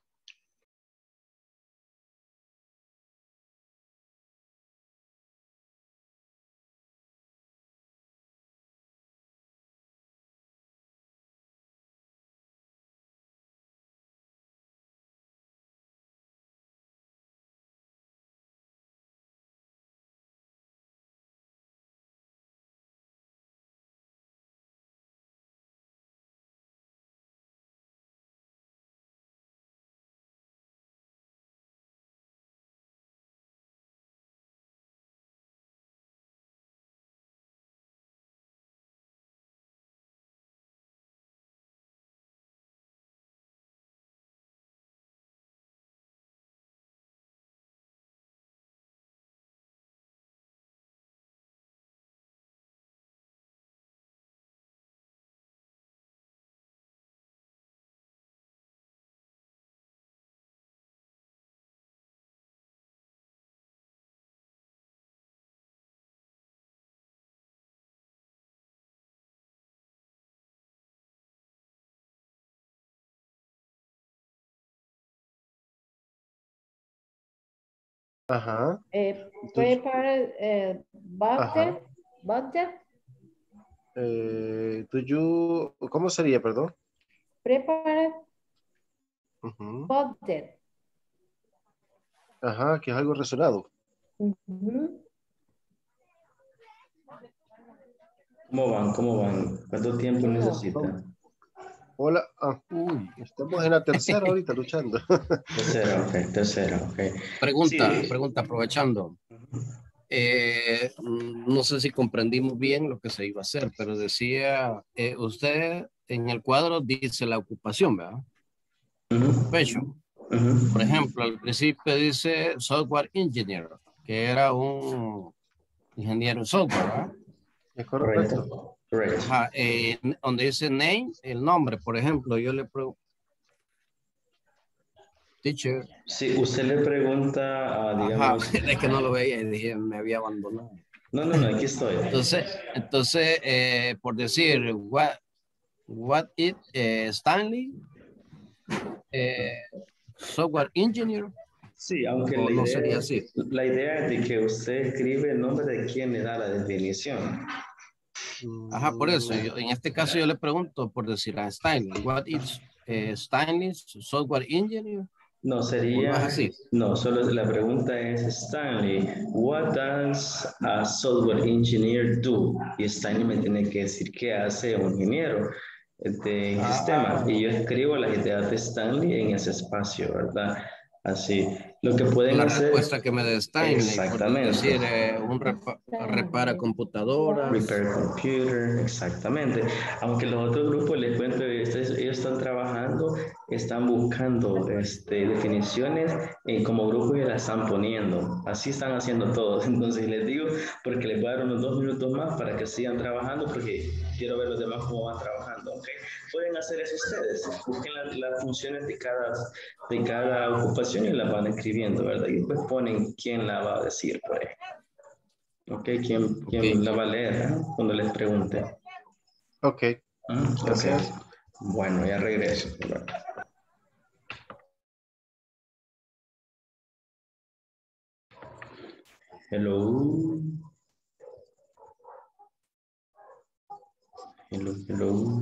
Ajá. Eh, prepare eh, butter, butter, Eh, do you, ¿Cómo sería, perdón? prepare Ujú. butter. Ajá, que es algo resonado. ¿Cómo van? ¿Cómo van? ¿Cuánto tiempo necesitan? Hola. Ah, estamos en la tercera ahorita luchando. Tercera, ok, tercera, ok. Pregunta, Sí. pregunta, aprovechando. Eh, no sé si comprendimos bien lo que se iba a hacer, pero decía, eh, usted en el cuadro dice la ocupación, ¿verdad? Occupation. Por ejemplo, al principio dice software engineer, que era un ingeniero en software, ¿verdad? Es correcto. Correcto. Ajá, eh, donde dice name, el nombre, por ejemplo, yo le pregunto. Teacher. Si usted le pregunta a, Ajá, digamos... es que no lo veía y dije, me había abandonado. No, no, no, aquí estoy. Entonces, entonces eh, por decir, what, what it eh, Stanley, eh, software engineer. Sí, aunque o la no idea, sería así. la idea es de que usted escribe el nombre de quien le da la definición. Ajá, por eso, yo- en este caso yo le pregunto, por decir a Stanley, what is eh, Stanley software engineer? No, ¿O sería... no es así? No, solo la pregunta es, Stanley, what does a software engineer do? Y Stanley me tiene que decir qué hace un ingeniero de Ah. sistemas. Y yo escribo las ideas de Stanley en ese espacio, ¿verdad? Así. Lo que pueden La hacer... respuesta que me por Exactamente. decir, eh, un repa- repara computadoras. Repair computer, exactamente. Aunque los otros grupos, les cuento, estos- ellos están trabajando, están buscando este, definiciones y como grupo y las están poniendo. Así están haciendo todos. Entonces les digo, porque les voy a dar unos dos minutos más para que sigan trabajando, porque quiero ver los demás cómo van trabajando. ¿ok? Pueden hacer eso ustedes. Busquen la- las funciones de cada, de cada ocupación y las van escribiendo, ¿verdad? Y después ponen quién la va a decir, por ahí. Ok, ¿quién, quién la va a leer eh? cuando les pregunte? Ok. Ah, ok. Gracias. Bueno, ya regreso. Hello. Hello, hello.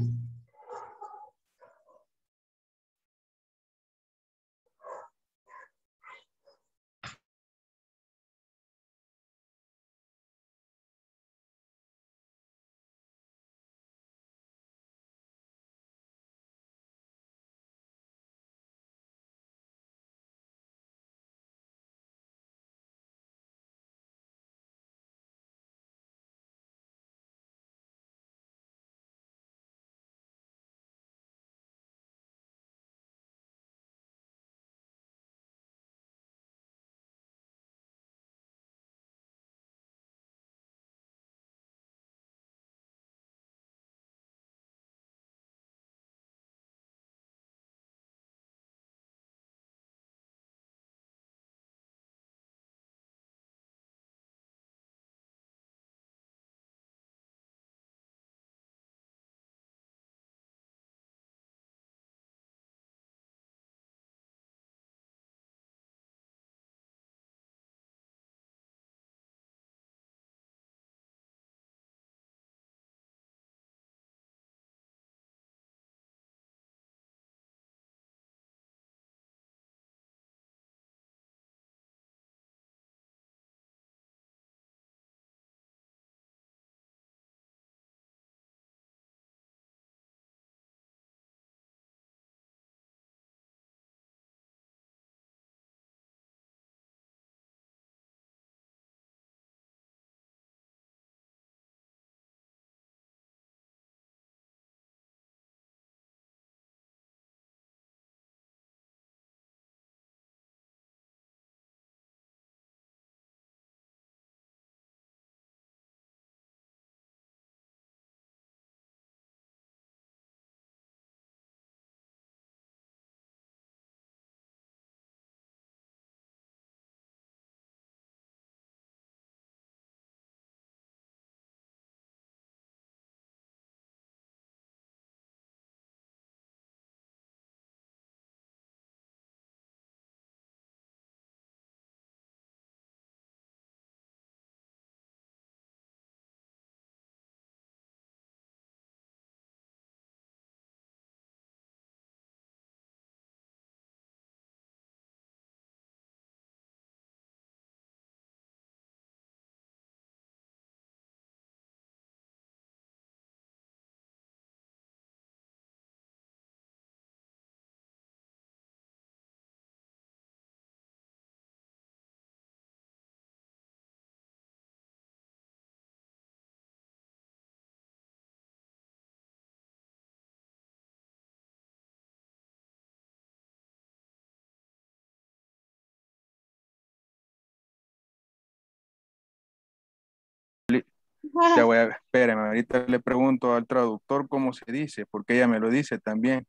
Ya voy a, espérame, ahorita le pregunto al traductor cómo se dice, porque ella me lo dice también.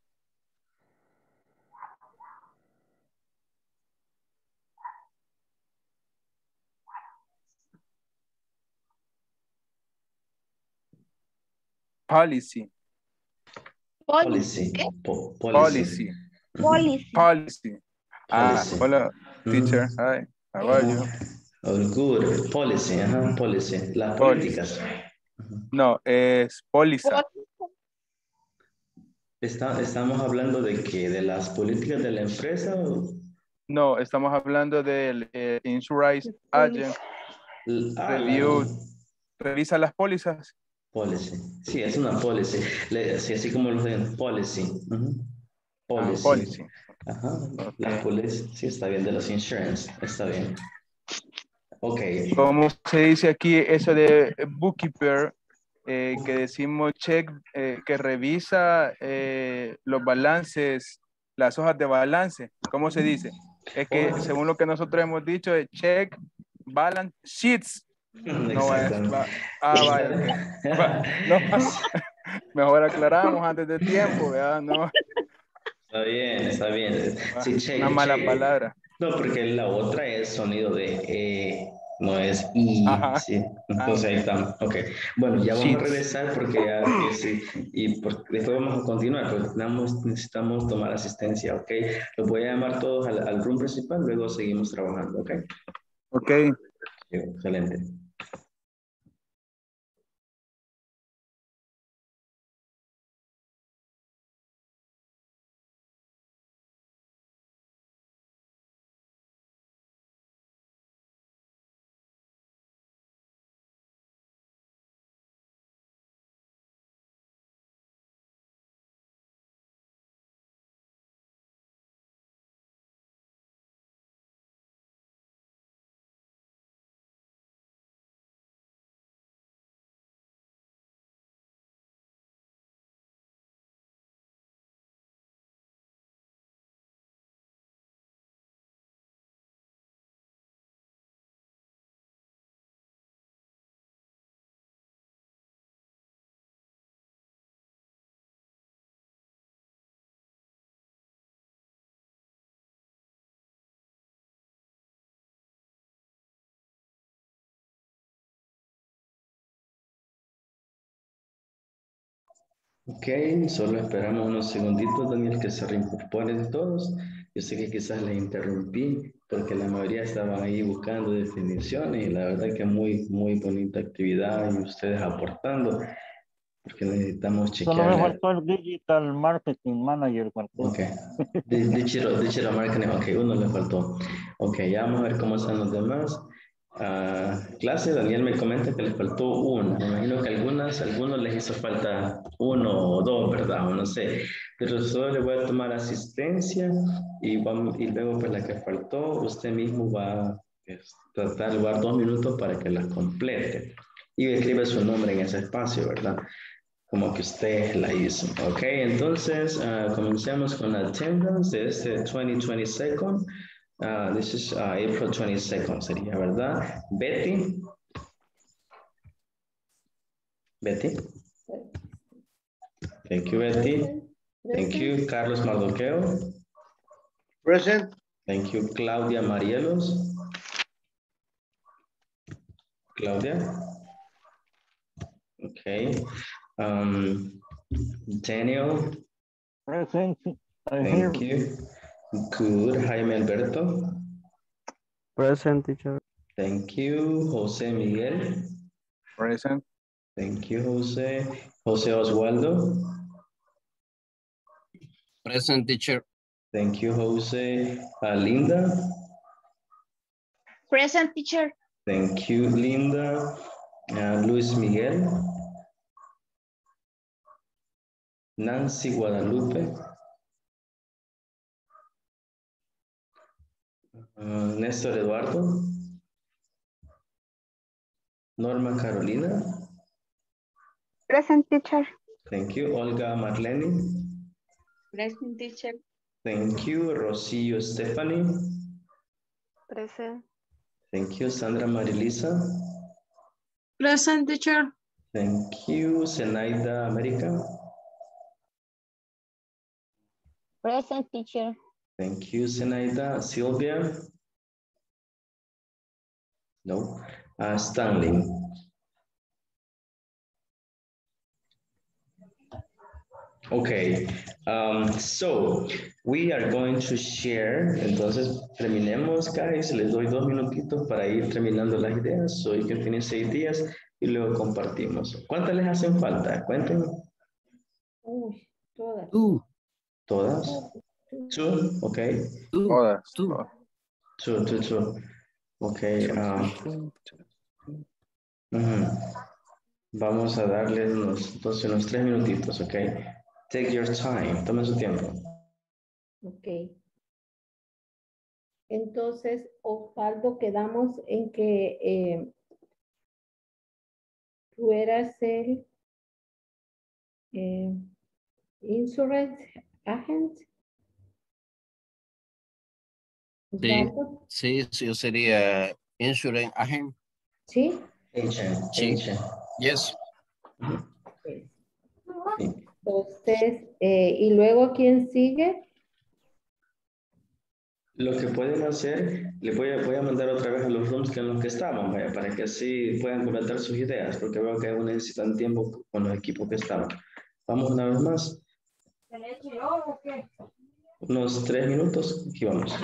Policy. Policy. Po- Policy. Policy. Policy. Ah, hola, teacher. Hi, how are you? Good. Policy, ajá, policy. Las políticas. No, es póliza. Está- ¿Estamos hablando de qué? ¿De las políticas de la empresa? o- No, estamos hablando del eh, insurance agent Ah, la- review. Revisa las pólizas. Policy. Sí, es una policy. Le- sí, así como lo ven, policy. Policy. Ah, policy. Ajá. La policy. Sí, está bien, de los insurance. Está bien. Ok. ¿Cómo se dice aquí eso de bookkeeper? eh, que decimos check, eh, que revisa eh, los balances, las hojas de balance. ¿Cómo se dice? Es que según lo que nosotros hemos dicho, es check balance sheets. No es, Exactamente. va- ah, vaya. Va, no, mejor aclaramos antes de tiempo, ¿verdad? No, Está bien, está bien. Sí, check, una mala check. palabra. No, porque la otra es sonido de E, no es I. Ajá. Sí. Entonces ahí estamos. Ok. Bueno, ya vamos a regresar porque ya, sí, y por- después vamos a continuar, porque necesitamos, necesitamos tomar asistencia, ok. Los voy a llamar todos al, al room principal, luego seguimos trabajando, ok. Ok. Excelente. Ok, solo esperamos unos segunditos, Daniel, que se reincorporen todos. Yo sé que quizás les interrumpí porque la mayoría estaban ahí buscando definiciones y la verdad que muy, muy bonita actividad y ustedes aportando porque necesitamos Solo me chequear. faltó el Digital Marketing Manager. Ok, Di- digital, digital marketing, ok, uno le faltó. Ok, ya vamos a ver cómo están los demás. Ah, clase, Daniel me comenta que les faltó una. Me imagino que algunas, algunos les hizo falta uno o dos, ¿verdad? O no sé. Pero solo le voy a tomar asistencia y, vamos, y luego pues la que faltó, usted mismo va a pues, tratar de dar dos minutos para que las complete. Y escribe su nombre en ese espacio, ¿verdad? Como que usted la hizo. Ok, entonces ah, comencemos con la attendance de este 2022. Uh, this is uh, April 22nd sería, ¿verdad? Betty. Betty. Thank you, Betty. Thank you, Carlos Mardoqueo. Present. Thank you, Claudia Marielos. Claudia. Okay. Um, Daniel. Present. I'm here. Thank you. Good. Jaime Alberto. Present teacher. Thank you. Jose Miguel. Present. Thank you, Jose. Jose Oswaldo. Present teacher. Thank you, Jose. Uh, Linda. Present teacher. Thank you, Linda. Uh, Luis Miguel. Nancy Guadalupe. Néstor Eduardo. Norma Carolina. Present teacher. Thank you. Olga Marlene. Present teacher. Thank you. Rosillo Stephanie. Present. Thank you. Sandra Marilisa. Present teacher. Thank you. Zenaida America. Present teacher. Thank you, Zenaida. Sylvia? No. Uh, Stanley? Okay, um, so we are going to share, entonces terminemos, guys, les doy dos minutitos para ir terminando las ideas, so you can finish seis días y luego compartimos. ¿Cuántas les hacen falta? Cuéntenme. Uy, todas. ¿Todas? Two, okay. Todas. Two, two, two. Okay. Um, ujú. Vamos a darles unos, entonces unos tres minutitos, ok. Take your time, tomen su tiempo. Ok. Entonces, Osvaldo, quedamos en que eh, tú eras el eh, insurance agent. Sí, sí, sí, yo sería insurance agent. ¿Sí? Agent, Sí. agent. Yes. Entonces, eh, ¿y luego quién sigue? Lo que pueden hacer, les voy a, voy a mandar otra vez a los rooms que en los que estaban, vaya, para que así puedan comentar sus ideas, porque veo que aún necesitan tiempo con los equipos que estaban. Vamos una vez más, unos tres minutos, aquí vamos.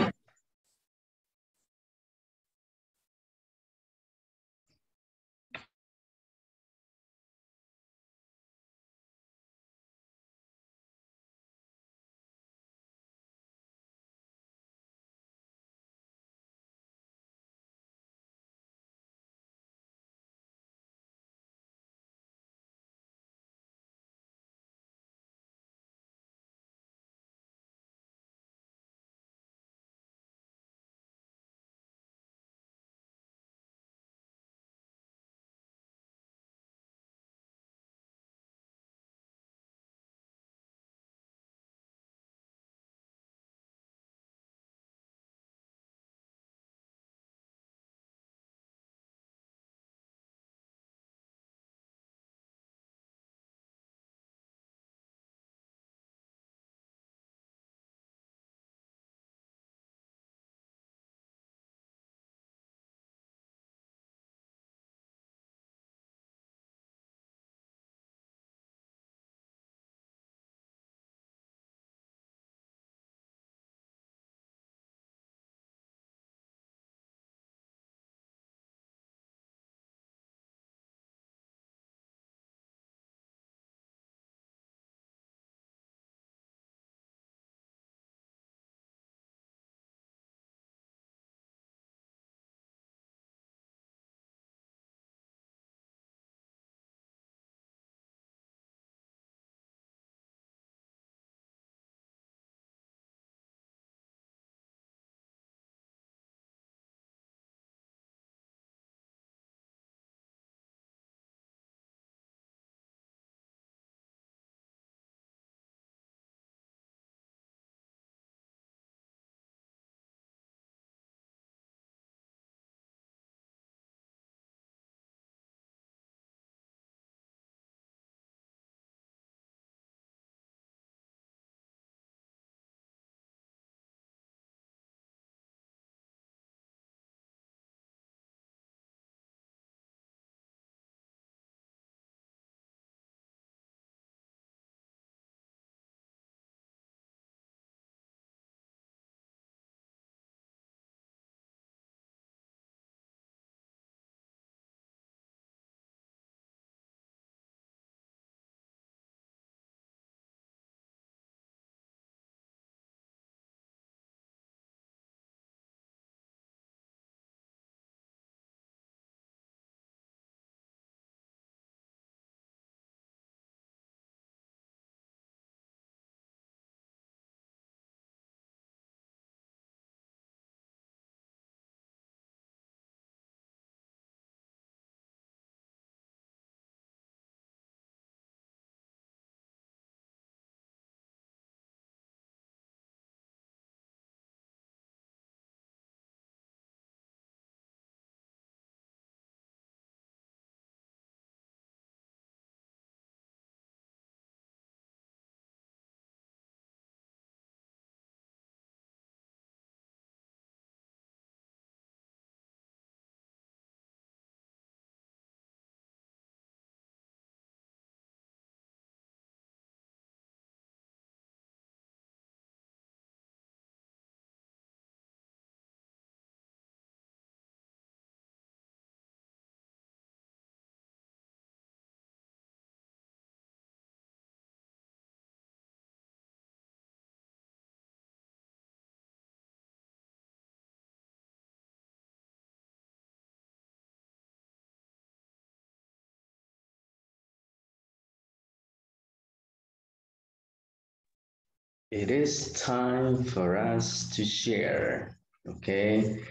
It is time for us to share. Okay.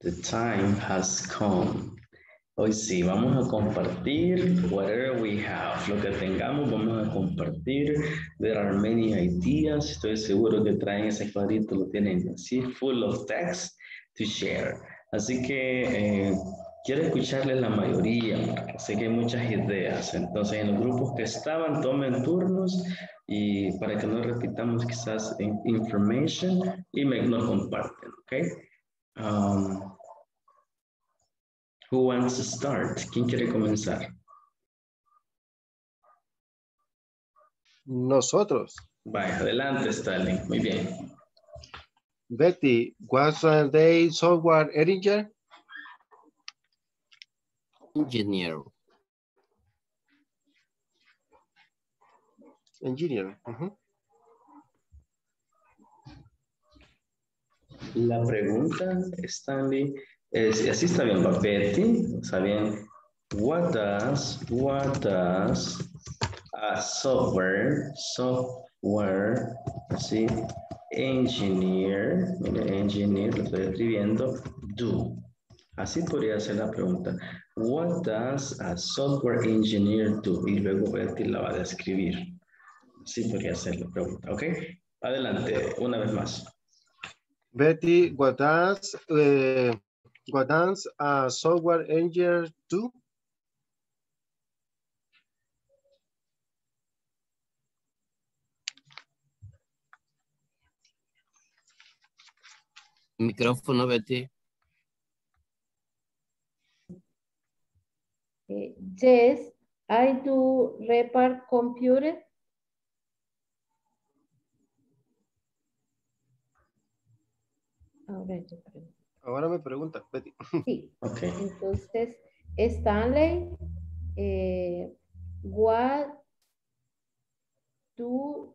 The time has come. Hoy sí, vamos a compartir whatever we have. Lo que tengamos, vamos a compartir. There are many ideas. Estoy seguro que traen ese cuadrito, lo tienen así, full of text to share. Así que eh, quiero escucharles la mayoría, sé que hay muchas ideas. Entonces, en los grupos que estaban, tomen turnos y para que no repitamos quizás in- information y me, nos comparten, ¿ok? Um, who wants to start? ¿Quién quiere comenzar? Nosotros. Vaya, adelante, Stalin. Muy bien. Betty, was a day software engineer? Engineer. Engineer. La pregunta, Stanley, es, así está bien, va Betty, está bien. What does, what does a software, software, así, engineer, mire, engineer, lo estoy escribiendo, do? Así podría ser la pregunta. What does a software engineer do? Y luego Betty la va a describir. Así podría ser la pregunta, ¿ok? Adelante, una vez más. Betty, what does, uh, what does a software engineer do? Micrófono, Betty. Eh, yes, I do repair computer. Ahora yo pregunto. Ahora me pregunta, Betty. Sí. Ok. Entonces, Stanley, eh, what do,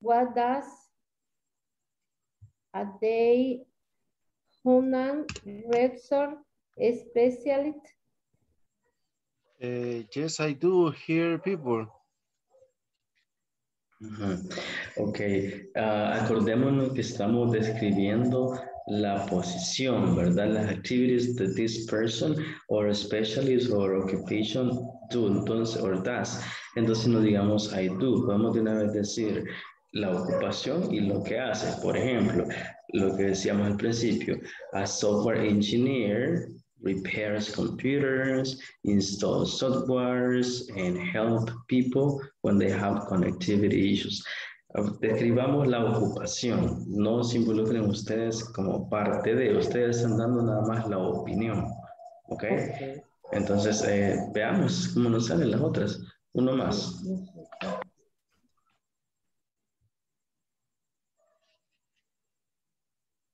what does a day human resource specialist Eh, yes, I do hear people. Ujú. Ok, ah, acordémonos que estamos describiendo la posición, ¿verdad? Las activities that this person or specialist or occupation do, entonces, or does. Entonces no digamos I do, podemos de una vez decir la ocupación y lo que hace. Por ejemplo, lo que decíamos al principio, a software engineer repairs computers, installs softwares, and help people when they have connectivity issues. Describamos la ocupación, no se involucren ustedes como parte de, ustedes están dando nada más la opinión, ¿ok? Entonces, eh, veamos cómo nos salen las otras. Uno más.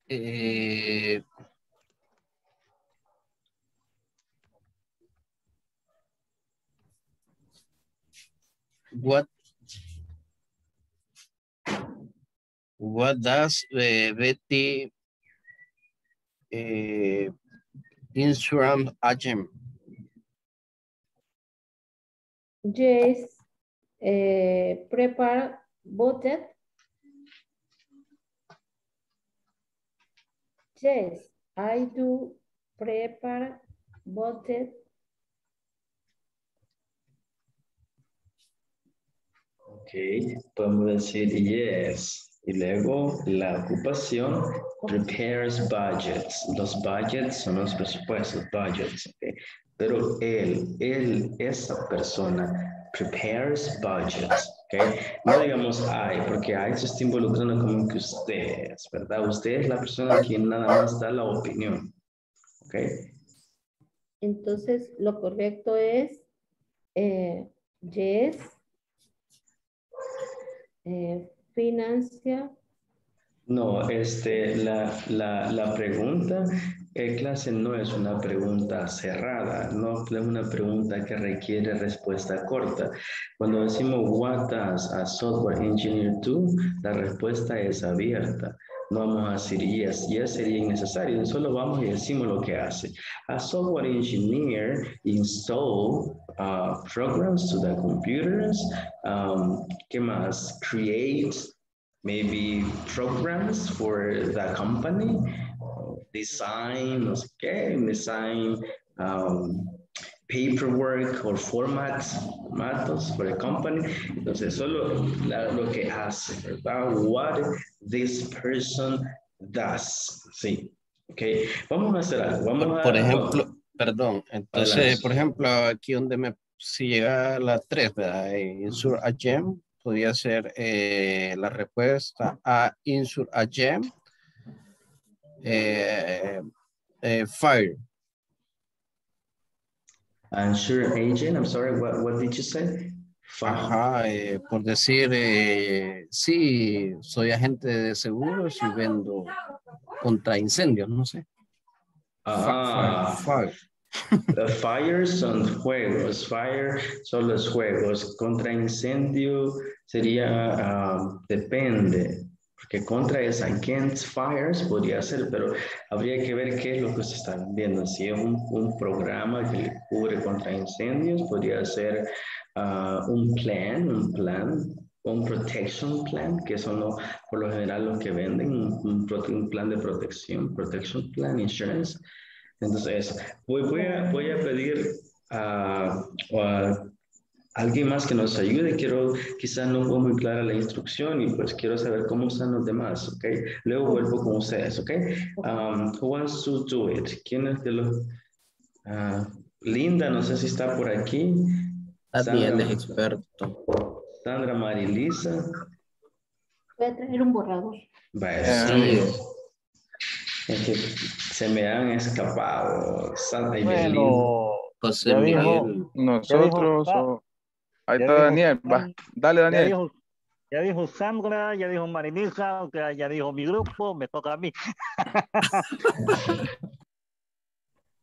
Eh, what what does uh, Betty uh, insurance agent Yes, eh, prepare budget. Yes, I do prepare budget. Ok, podemos decir yes. Y luego la ocupación prepares budgets. Los budgets son los presupuestos, budgets. ok. Pero él, él, esa persona, prepares budgets. ok. No digamos I, porque I se está involucrando como que ustedes, ¿verdad? Usted es la persona quien nada más da la opinión. Ok. Entonces, lo correcto es eh, yes, eh, financia, No, este, la, la, la pregunta en clase no es una pregunta cerrada, no es una pregunta que requiere respuesta corta. Cuando decimos what does a software engineer do, la respuesta es abierta. No vamos a decir yes, yes sería innecesario, solo vamos y decimos lo que hace. A software engineer install uh, programs to the computers, um, ¿qué más? Create maybe programs for the company, design, no sé qué, design um, paperwork or formats, formatos for the company. Entonces, solo la- lo que hace, ¿verdad? What this person does. Sí, ok. Vamos a hacer algo. Vamos Por, a, por ejemplo, perdón, entonces, Adelante. por ejemplo, aquí donde me, si llega a las 3, ¿verdad? Insur a gem, podría ser eh, la respuesta a insur a gem, eh, eh, fire. Insure agent, I'm sorry, what, what did you say? Ajá, eh, por decir, eh, sí, soy agente de seguros y vendo contra incendios, no sé. Ah. Fire, fire. The fire son juegos, fire son los juegos, contra incendio sería, ah, depende, porque contra es against fires, podría ser, pero habría que ver qué es lo que se está viendo. Si es un, un programa que cubre contra incendios, podría ser ah, un plan, un plan, un protection plan, que son lo- por lo general los que venden, un, plan de protección, protection plan, insurance. Entonces. Voy, a, voy a pedir a, a alguien más que nos ayude. Quiero, quizás no fue muy clara la instrucción y pues quiero saber cómo están los demás, ¿ok? Luego vuelvo con ustedes, ¿ok? Um, who wants to do it? ¿Quién es de los... ah, Linda, no sé si está por aquí. Es Sandra- experto. Sandra Marilisa. Voy a traer un borrador. Vaya, Sí. Es que se me han escapado. Sandra y Belín. Bueno, José ya dijo- Miguel. Nosotros, ah, ahí ya está dijo Daniel, va, dale ya Daniel. dijo, ya dijo Sandra, ya dijo Marinisa, ya dijo mi grupo, me toca a mí.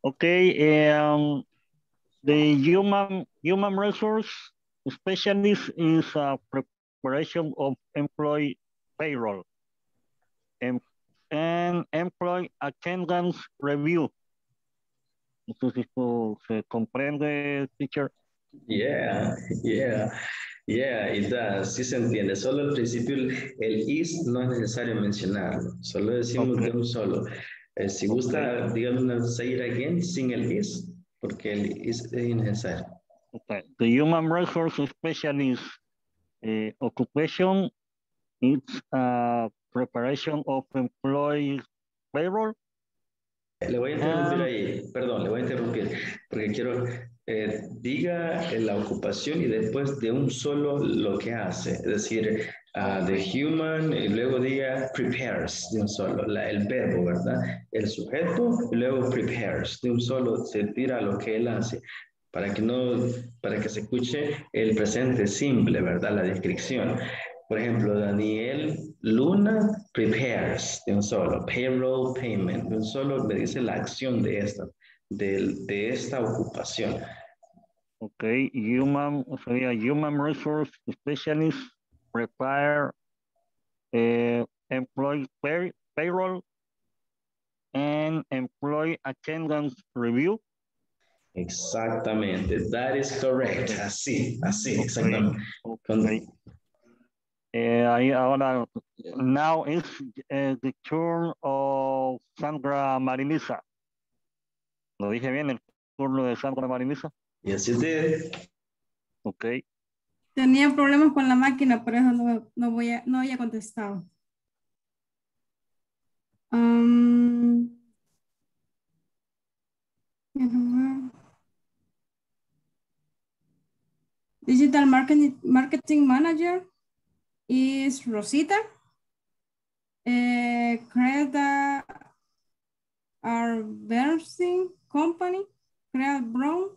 okay, um, the human human resource specialist is a preparation of employee payroll and, and employee attendance review. No sé si esto se comprende, teacher. Yeah, yeah, yeah, it does. Sí se entiende. Solo al principio el, el is no es necesario mencionarlo. Solo decimos de un solo. Eh, si gusta, dígame una say it again sin el is, porque el is es innecesario. Okay. The human resource specialist uh, occupation is uh, preparation of employee payroll. Le voy a interrumpir Ah. ahí, perdón, le voy a interrumpir, porque quiero, eh, diga eh, la ocupación y después de un solo lo que hace, es decir, ah, the human, y luego diga prepares, de un solo, la- el verbo, ¿verdad? El sujeto, y luego prepares, de un solo, se tira lo que él hace, para que no, para que se escuche el presente simple, ¿verdad? La descripción. Por ejemplo, Daniel Luna prepares de un solo, payroll payment, de un solo me dice la acción de esta, de, de esta ocupación. Okay, human, sería human resource specialist prepare uh, employee pay, payroll and employee attendance review. Exactamente, that is correct, así, así, exactamente. Okay. Eh, ahí ahora, now is eh, the turn of Sandra Marinisa. ¿Lo dije bien el turno de Sandra Marinisa? Yes, you did. Ok. Tenía problemas con la máquina, por eso no, no voy a, no había contestado. Um. Digital marketing, marketing manager is Rosita. Eh, Creda Arversing Company, Crea Brown.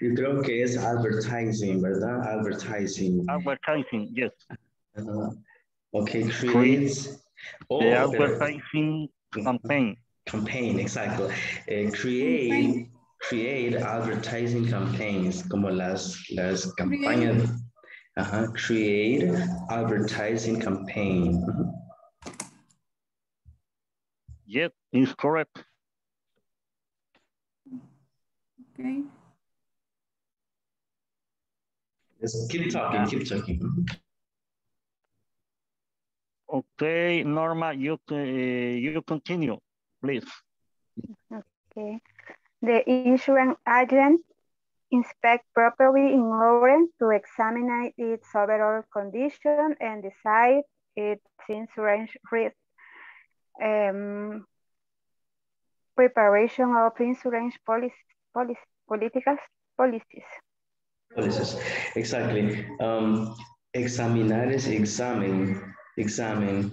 Yo creo que es advertising, ¿verdad? Advertising. Advertising, yes. Ajá. Okay, creates. Oh, The pero- advertising campaign. Campaign, exacto. Eh, create, create advertising campaigns, como las, las campañas. Ajá, create advertising campaign. Yes, is correct. Okay. Just keep talking, keep talking. Okay, Norma, you, uh, you continue, please. Okay. The insurance agent inspect property in order to examine its overall condition and decide its insurance risk. Um, preparation of insurance policy, policy, political policies. Policies, exactly. Um, examinar es examen, examen,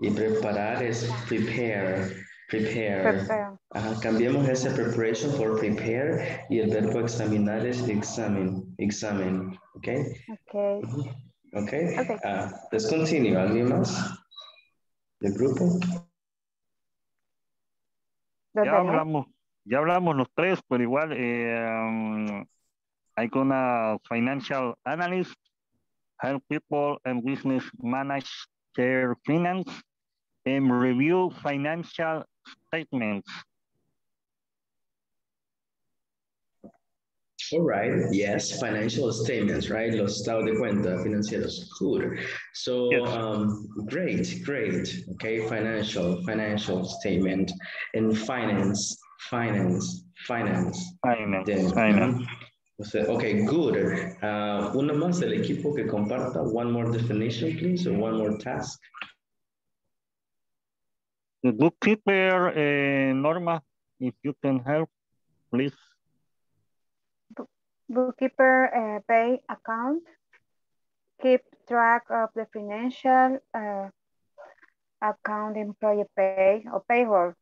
y preparar es prepare, prepare. Prepare. Ajá, cambiemos ese preparation por prepare y el verbo examinar es examen, examen, ¿ok? Okay. ¿Ok? Okay. Ah, let's continue. ¿Alguien más del grupo? Ya hablamos, ya hablamos los tres, pero igual eh, um, hay una financial analyst, help people and business manage their finance, and review financial statements. All right, yes, financial statements, right? Los estados de cuenta financieros. Good. So, um, great, great. Okay, financial, financial statement and finance, finance, finance. Finance, Then, finance. O sea, Okay, good. Uh, uno más del equipo que comparta. One more definition, please, or one more task. The bookkeeper, uh, Norma, if you can help, please. Bookkeeper uh, pay account, keep track of the financial uh, account employee pay or payroll.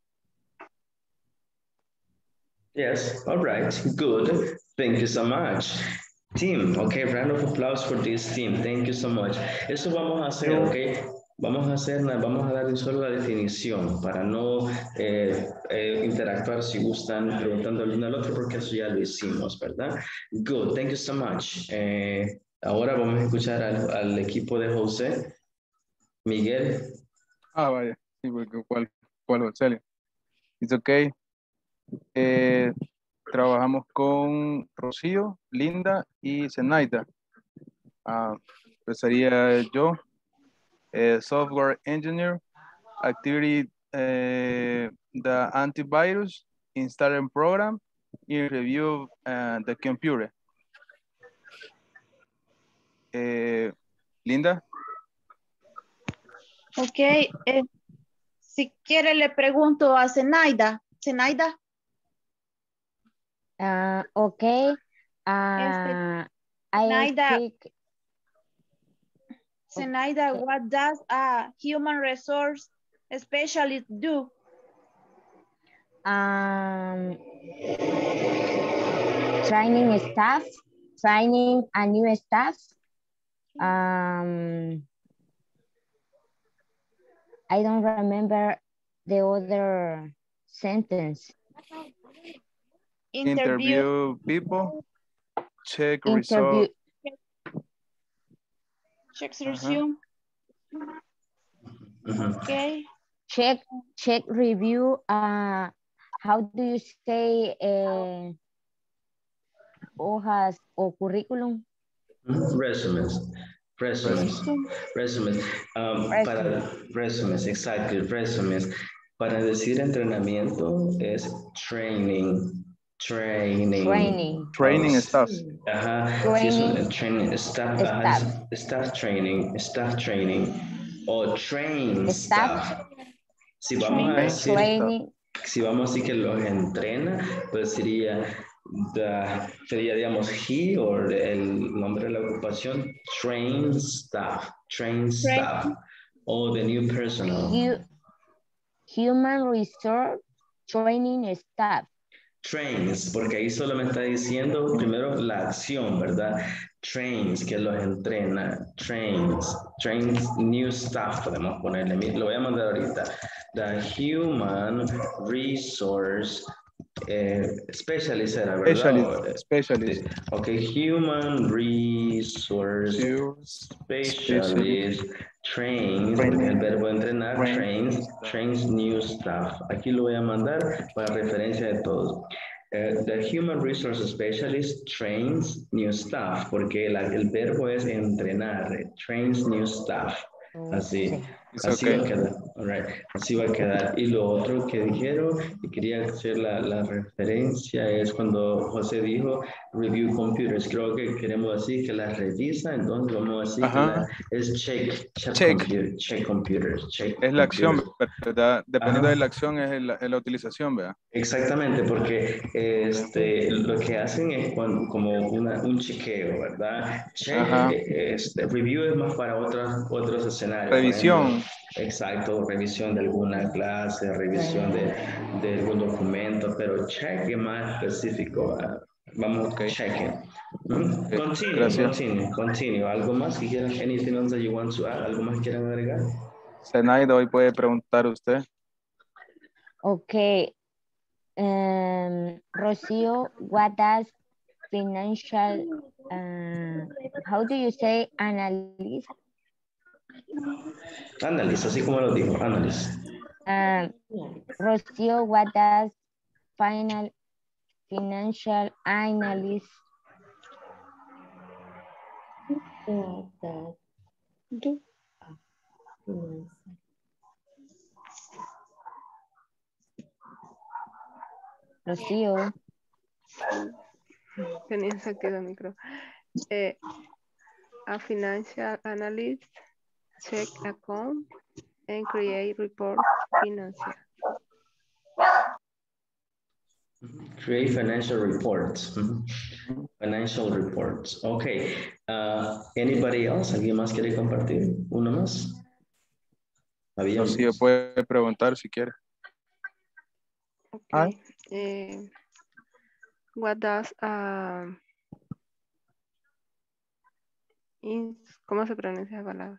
Yes, all right, good. Thank you so much. Team, okay, round of applause for this team. Thank you so much. Eso vamos a hacer, okay. Vamos a hacer, vamos a dar solo la definición para no eh, eh, interactuar si gustan preguntando el uno al otro porque eso ya lo hicimos, ¿verdad? Good, thank you so much. Eh, ahora vamos a escuchar al, al equipo de José. Miguel. Ah, vaya. Sí, porque ¿cuál, cuál? It's okay. Trabajamos con Rocío, Linda y Zenaida. Ah, empezaría yo. Eh, software engineer, activity, eh, the antivirus, install program, and review uh, the computer. Eh, Linda, Ok, eh, si quiere le pregunto a Zenaida. Zenaida, Ah, okay. Ah, I Naida. speak Zenaida, what does a human resource specialist do? um, training staff, training a new staff. Um, I don't remember the other sentence. interview people, check Interview, result. Checks resume. Okay. check, check review. Uh, how do you say uh, hojas o curriculum? Resumes. Resumes. Resumes. Um, para resumes, exacto, resumes. Para decir entrenamiento es training. Training. Training. Training Oh, staff. Ajá. Training. Staff, ajá, Staff. es- staff training. Staff training. O train Staff. staff. Si vamos a decir, Training. si vamos a decir que los entrena, pues sería, the- sería digamos, he o el nombre de la ocupación, train staff, train staff, o the new personal. Hu- human resource training staff. Trains, porque ahí solo me está diciendo primero la acción, ¿verdad? Trains, que los entrena. Trains, trains, new staff, podemos ponerle. Lo voy a mandar ahorita. The Human Resource eh, Specialist era, ¿verdad? Specialist, specialist. Ok, Human Resource Specialist Trains, el verbo entrenar, trains, trains new staff. Aquí lo voy a mandar para referencia de todos. Uh, the human resource specialist trains new staff, porque la- el verbo es entrenar, eh, trains new staff. Así, It's así okay. va a quedar. right, Así va a quedar. Y lo otro que dijeron, y quería hacer la, la referencia, es cuando José dijo review computers. Creo que queremos decir que la revisa, entonces vamos a decir Ajá. que la, es check, check, Check. computer, check computers. Check Es la acción. ¿verdad? Dependiendo Ajá. de la acción es el- la utilización, ¿verdad? Exactamente, porque este, lo que hacen es como una, un chequeo, ¿verdad? Check, este, review es más para otros, otros escenarios. por Revisión. Exacto, revisión de alguna clase, revisión de, de algún documento, pero check es más específico. Vamos, check. Mm, Continue, gracias. continue, continue. ¿Algo más que quieran? Anything else that you want to add? ¿Algo más que quieran agregar? Zenaida, hoy puede preguntar usted. Okay. Um, Rocio, what does financial, uh, how do you say analyst? Analyst, así como lo dijo, analyst. Um, Rocio, what does final financial analyst Do. Rocio, Tenía sentido el micro. Eh, a financial analyst check account and create report financial. Create financial reports. Financial reports. Okay. Uh, anybody else? ¿Alguien más quiere compartir? ¿Uno más? Había Sí, puede preguntar si quiere. Okay. Eh, what does ins- ¿cómo se pronuncia esa palabra?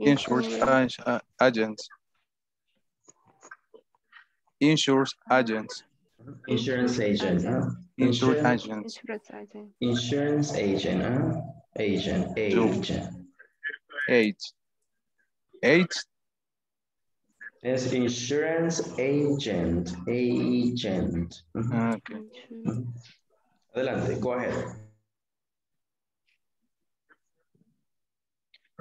Insurance Insurance ag- agents. Insurance agents. Insurance agent. huh? Insurance Insurance, agents. Insurance agent. insurance agent. huh? Agent. Agent. Eight. Eight. Es insurance agent. Agent. Mhm. Ah, ok. Mhm. Adelante, go ahead.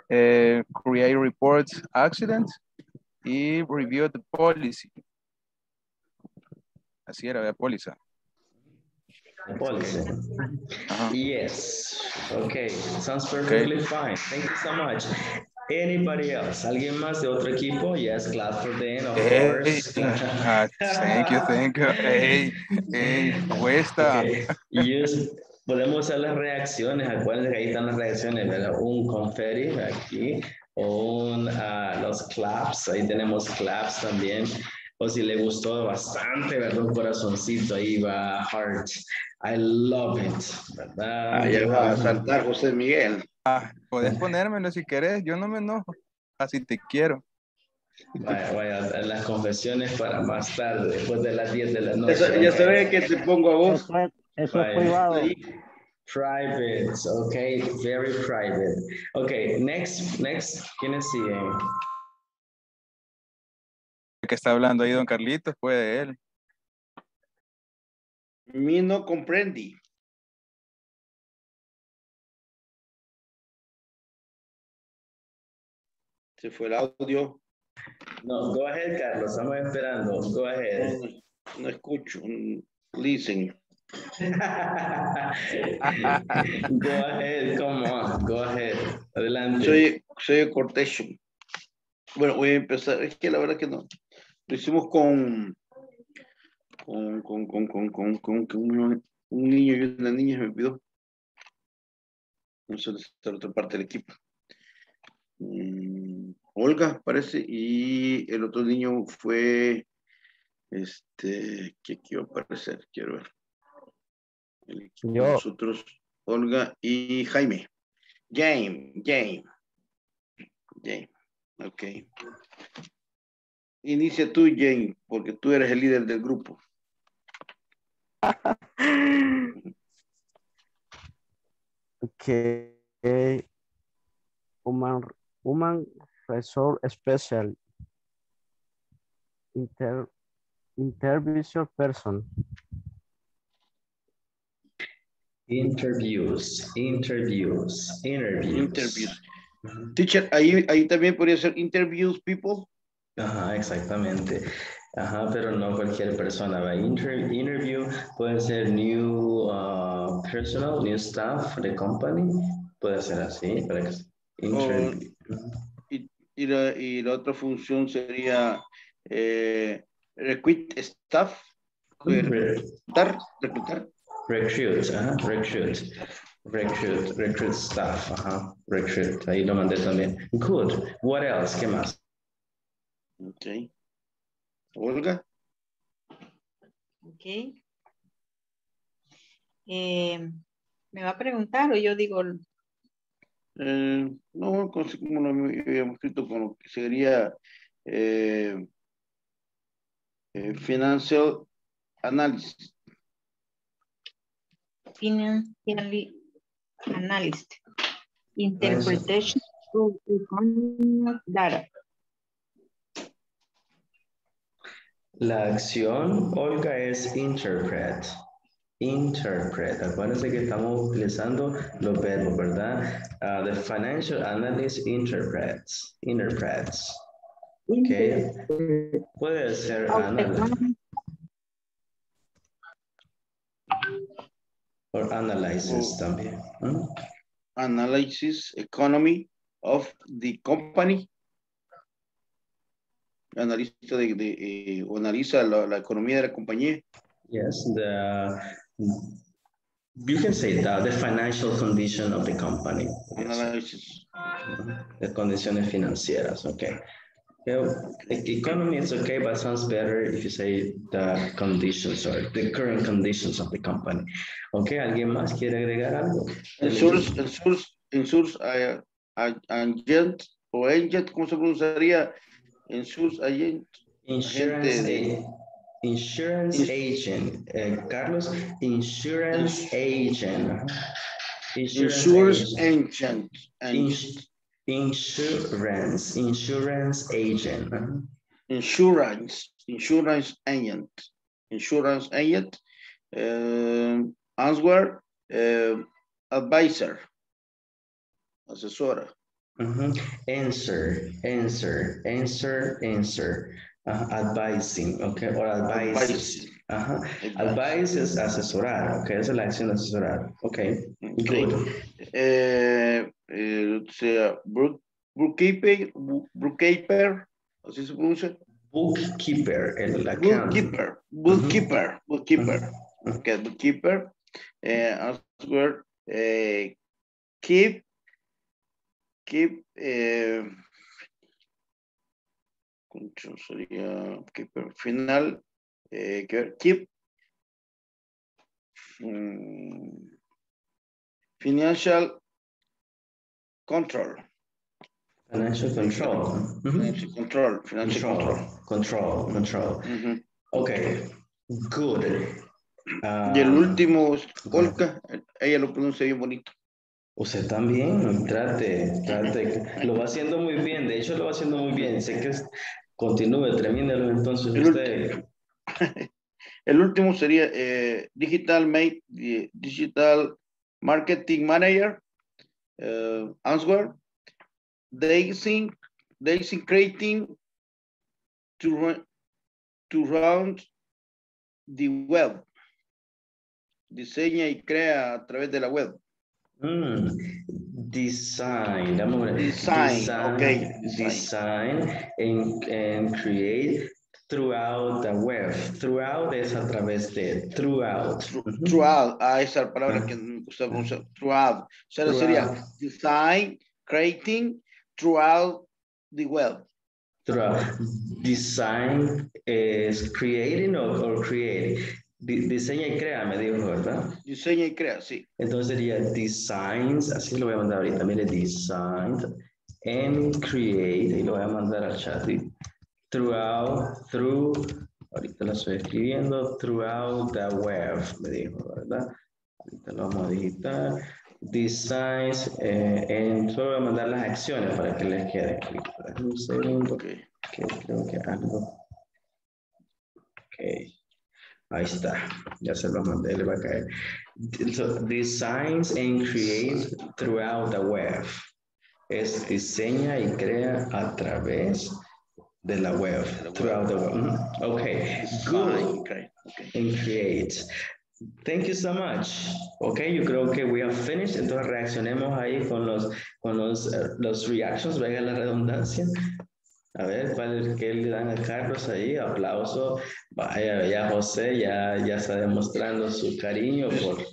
Eh, create reports accident y review the policy. Así era, la póliza. Policy. Yes. Okay. Sounds perfectly fine. Thank you so much. Anybody else? ¿Alguien más de otro equipo? Yes, clap for them, of Hey, course. ah, thank you, thank you. Hey, hey, cuesta. Okay. Yes. Podemos hacer las reacciones. Acuérdense que ahí están las reacciones, ¿verdad? Un confetti aquí. O un, ah, los claps. Ahí tenemos claps también. O si le gustó bastante, ¿verdad? Un corazoncito ahí va, heart. I love it, ¿verdad? Ah, ya va a saltar José Miguel. Ah, Puedes ponérmelo si querés, yo no me enojo. Así te quiero. Vaya, vaya, las confesiones para más tarde, después de las 10 de la noche. Ya, sa- ya sabes que te pongo a vos. Eso es, privado. Private, okay, very private. Okay, next, next, ¿quiénes siguen? El que está hablando ahí, don Carlitos, puede él. Mi no comprendí. Se fue el audio. No, go ahead, Carlos, estamos esperando. Go ahead. No, no escucho. Listen. Go ahead, come on, go ahead. Adelante. Soy, soy Cortation. Bueno, voy a empezar. Es que la verdad que no. Lo hicimos con con, con, con, con, con, con, un, niño y una niña me olvidó. No sé la otra parte del equipo. Mm, Olga, parece, y el otro niño fue este, que iba a aparecer, quiero ver. El Yo. Nosotros, Olga y Jaime. Jaime, Jaime. Jaime, ok. Inicia tú, Jane, porque tú eres el líder del grupo. Okay. Human, human resource special. Inter, interview person. Interviews, interviews, interviews. Interviews. Teacher, ahí, ahí también podría ser interviews people. Ajá, exactamente. Ajá, pero no cualquier persona va. Inter interview puede ser new uh, personal, new staff de company. Puede ser así. Para que, interview. Y, y, la, y la otra función sería eh, recruit staff. Reclutar, reclutar. Recruit, ajá, recruit. Recruit, recruit staff, ajá, recruit. Ahí lo mandé también. Good. What else? ¿Qué más? Ok. Olga. Ok. Eh, ¿Me va a preguntar o yo digo? Eh, no, como lo habíamos escrito con lo que sería eh, eh, financial analysis. Financial analyst. Interpretation of economic data. La acción, Olga, es interpret. Interpret. Acuérdense que estamos utilizando los verbos, ¿verdad? Uh, the financial analyst interprets. Interprets. Okay. Puede ser analyst. Or analyzes también. ¿Mm? Analysis economy of the company. Analista de, de eh, analiza la, la, economía de la compañía. Yes, the you can say that the financial condition of the company. Analysis. The condiciones financieras, okay. Economy is okay, but sounds better if you say the conditions or the current conditions of the company. Okay, ¿alguien más quiere agregar algo? En source, en source, en source, uh, agent o agent, ¿cómo se pronunciaría? En source agent. Insurance agent. Insurance agent. Uh, Carlos, insurance agent. Insurance, agent. agent. Insurance, insurance agent. Insurance, insurance agent. Insurance agent. Uh, answer, uh, advisor. Asesora. Uh -huh. Answer, answer, answer, answer. Uh, advising, okay, or advice. -huh. Advice es asesorar, okay, esa es la acción de asesorar, okay, okay. good. Eh, eh, sea book, bookkeeper, bookkeeper, así se pronuncia. Bookkeeper, el Bookkeeper, bookkeeper, uh -huh. bookkeeper. Uh -huh. Okay, bookkeeper. Eh, answer, eh, keep, keep, eh, sería keeper, final, eh, keep, um, financial control. Financial control. Financial control. Financial control. Control. Control. Mm -hmm. Okay. Good. Uh, y el último, Olga, ella lo pronuncia bien bonito. Usted también, trate, trate. Lo va haciendo muy bien, de hecho lo va haciendo muy bien. Sé que continúe, termínelo entonces el usted. Último, el último sería eh, Digital, Mate, Digital Marketing Manager. Uh, answer. They think, they think creating to, to round the web. Diseña y crea a través de la web. Mm. Design. Design, design, okay. Design and, and create throughout the web. Throughout es a través de. Throughout. Throughout. Ah, esa palabra que me gusta pronunciar. Throughout. O sea, Throughout. sería design, creating throughout the web. Throughout. Design es creating or, or creating. Diseña y crea, me dijo, ¿verdad? Diseña y crea, sí. Entonces sería designs, así lo voy a mandar ahorita, mire, designed and create, y lo voy a mandar al chat. Throughout, through, ahorita lo estoy escribiendo, throughout the web, me dijo, ¿verdad? Ahorita lo vamos a digitar. Designs, eh, en, solo voy a mandar las acciones para que les quede. Un segundo, okay. que creo que algo. Ok. Ahí está, ya se lo mandé, le va a caer. So, designs and create throughout the web. Es diseña y crea a través de la web, throughout the web. Mhm. Okay, good. Okay. And create. Thank you so much. Okay, yo creo que we have finished. Entonces reaccionemos ahí con los, con los, eh, los reactions, venga la redundancia. A ver, ¿cuál qué le dan a Carlos ahí? Aplauso. Vaya, ya José ya, ya está demostrando su cariño por...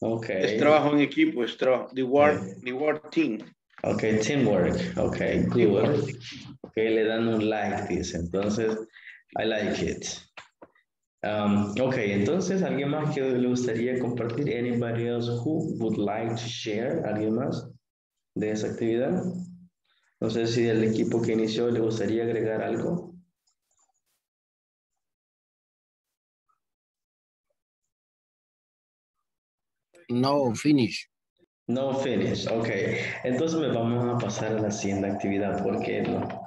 Ok. Es trabajo en equipo, es trabajo, the work, the work team. Ok, teamwork. Ok, good. Ok, le dan un like, dice. Entonces, I like it. Um, ok, entonces, ¿alguien más que le gustaría compartir? Anybody else who would like to share? ¿Alguien más de esa actividad? No sé si del equipo que inició le gustaría agregar algo. No, finish. No finish, ok. Entonces vamos a pasar a la siguiente actividad porque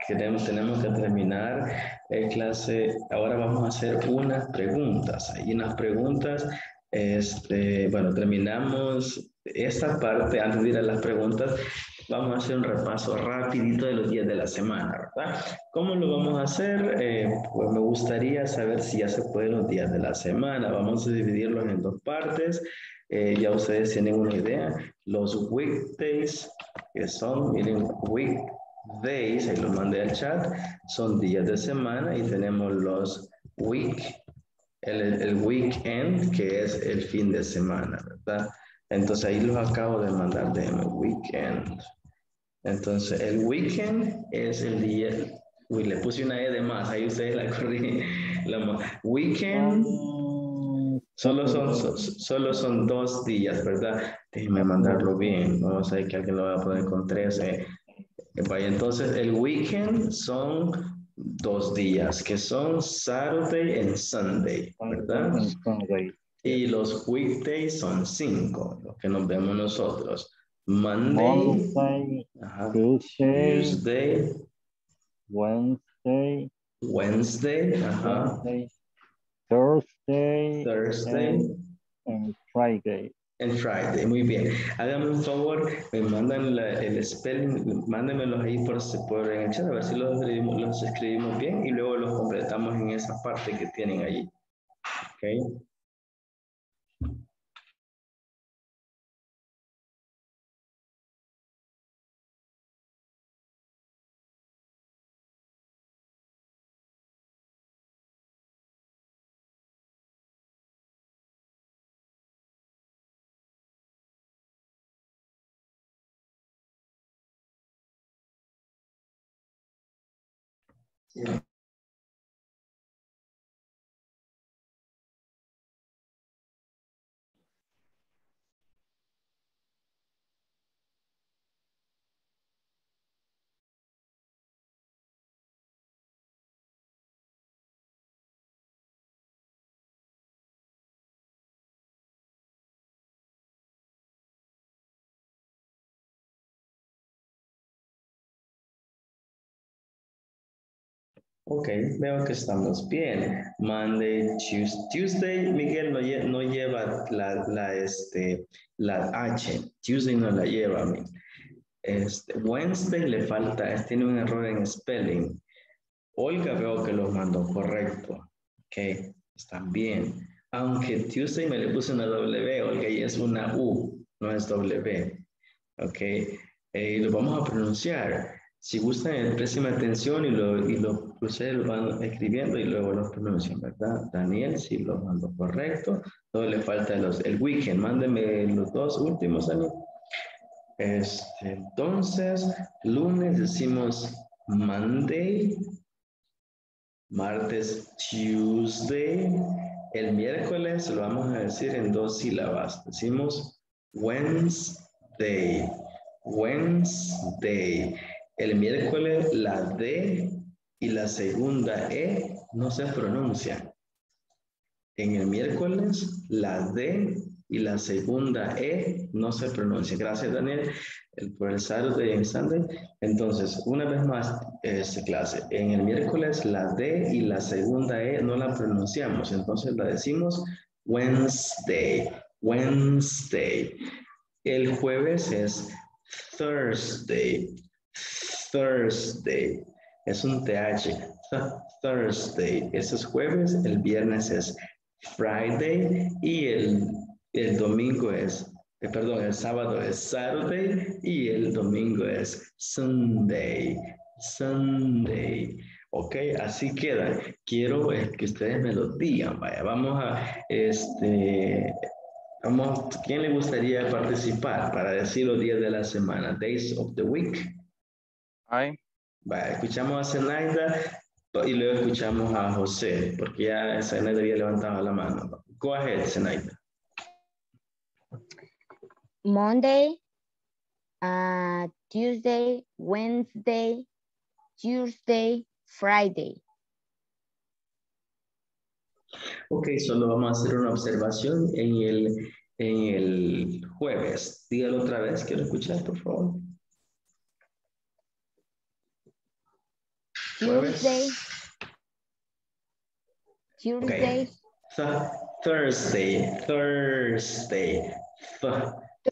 queremos, tenemos que terminar el clase. Ahora vamos a hacer unas preguntas. Y unas preguntas, este, bueno, terminamos esta parte. Antes de ir a las preguntas, vamos a hacer un repaso rapidito de los días de la semana, ¿verdad? ¿Cómo lo vamos a hacer? Eh, pues me gustaría saber si ya se pueden los días de la semana. Vamos a dividirlos en dos partes. Eh, ya ustedes tienen una idea. Los weekdays, que son, miren, weekdays, ahí lo mandé al chat, son días de semana y tenemos los week, el, el weekend, que es el fin de semana, ¿verdad? Entonces ahí los acabo de mandar de weekend. Entonces el weekend es el día, uy, le puse una E de más, ahí ustedes la corrigen. La, weekend Solo son, so- solo son dos días, ¿verdad? Déjenme mandarlo bien. Vamos a ver que alguien lo va a poner con tres. eh. Vaya, entonces el weekend son dos días, que son Saturday and Sunday, ¿verdad? Y los weekdays son cinco, los que nos vemos nosotros. Monday, Monday, ajá, Tuesday, Tuesday, Wednesday, Wednesday, ajá, Wednesday, Thursday, Thursday, and, and Friday. and Friday. Muy bien. Háganme un favor, me mandan la- el spelling, mándenmelos ahí por, por en el chat, a ver si los escribimos, los escribimos bien y luego los completamos en esa parte que tienen ahí. Yeah. Ok, veo que estamos bien. Monday, Tues- Tuesday, Miguel no, lle- no lleva la, la, este, la H. Tuesday no la lleva. Este, Wednesday le falta, tiene un error en spelling. Olga veo que lo mandó correcto. Ok, están bien. Aunque Tuesday me le puse una W, Olga, y es una U, no es W. Ok, eh, lo vamos a pronunciar. Si gustan, presten atención y lo, y lo ustedes lo van escribiendo y luego lo pronuncian, ¿verdad? Daniel, si lo mando correcto. Todo le falta los, el weekend. Mándenme los dos últimos, Daniel. Este, entonces, lunes decimos Monday, martes Tuesday, el miércoles lo vamos a decir en dos sílabas. Decimos Wednesday, Wednesday. El miércoles la D y la segunda E no se pronuncian. En el miércoles la D y la segunda E no se pronuncia. Gracias, Daniel, el, por el Saturday and Sunday. Entonces, una vez más, esta clase. En el miércoles la D y la segunda E no la pronunciamos, entonces la decimos Wednesday, Wednesday. El jueves es Thursday, Thursday. Es un TH, Thursday. Ese es jueves, el viernes es Friday y el, el domingo es, eh, perdón, el sábado es Saturday y el domingo es Sunday. Sunday. Ok, así queda. Quiero eh, que ustedes me lo digan. Vaya, vamos a, este, vamos, ¿quién le gustaría participar para decir los días de la semana? Days of the week. Vaya, escuchamos a Zenaida y luego escuchamos a José, porque ya Zenaida había levantado la mano. Go ahead, Zenaida. Monday, uh, Tuesday, Wednesday, Tuesday, Friday. Ok, solo vamos a hacer una observación en el, en el jueves. Dígalo otra vez, quiero escuchar, por favor. Tuesday, Tuesday, Th- Thursday, Thursday, th-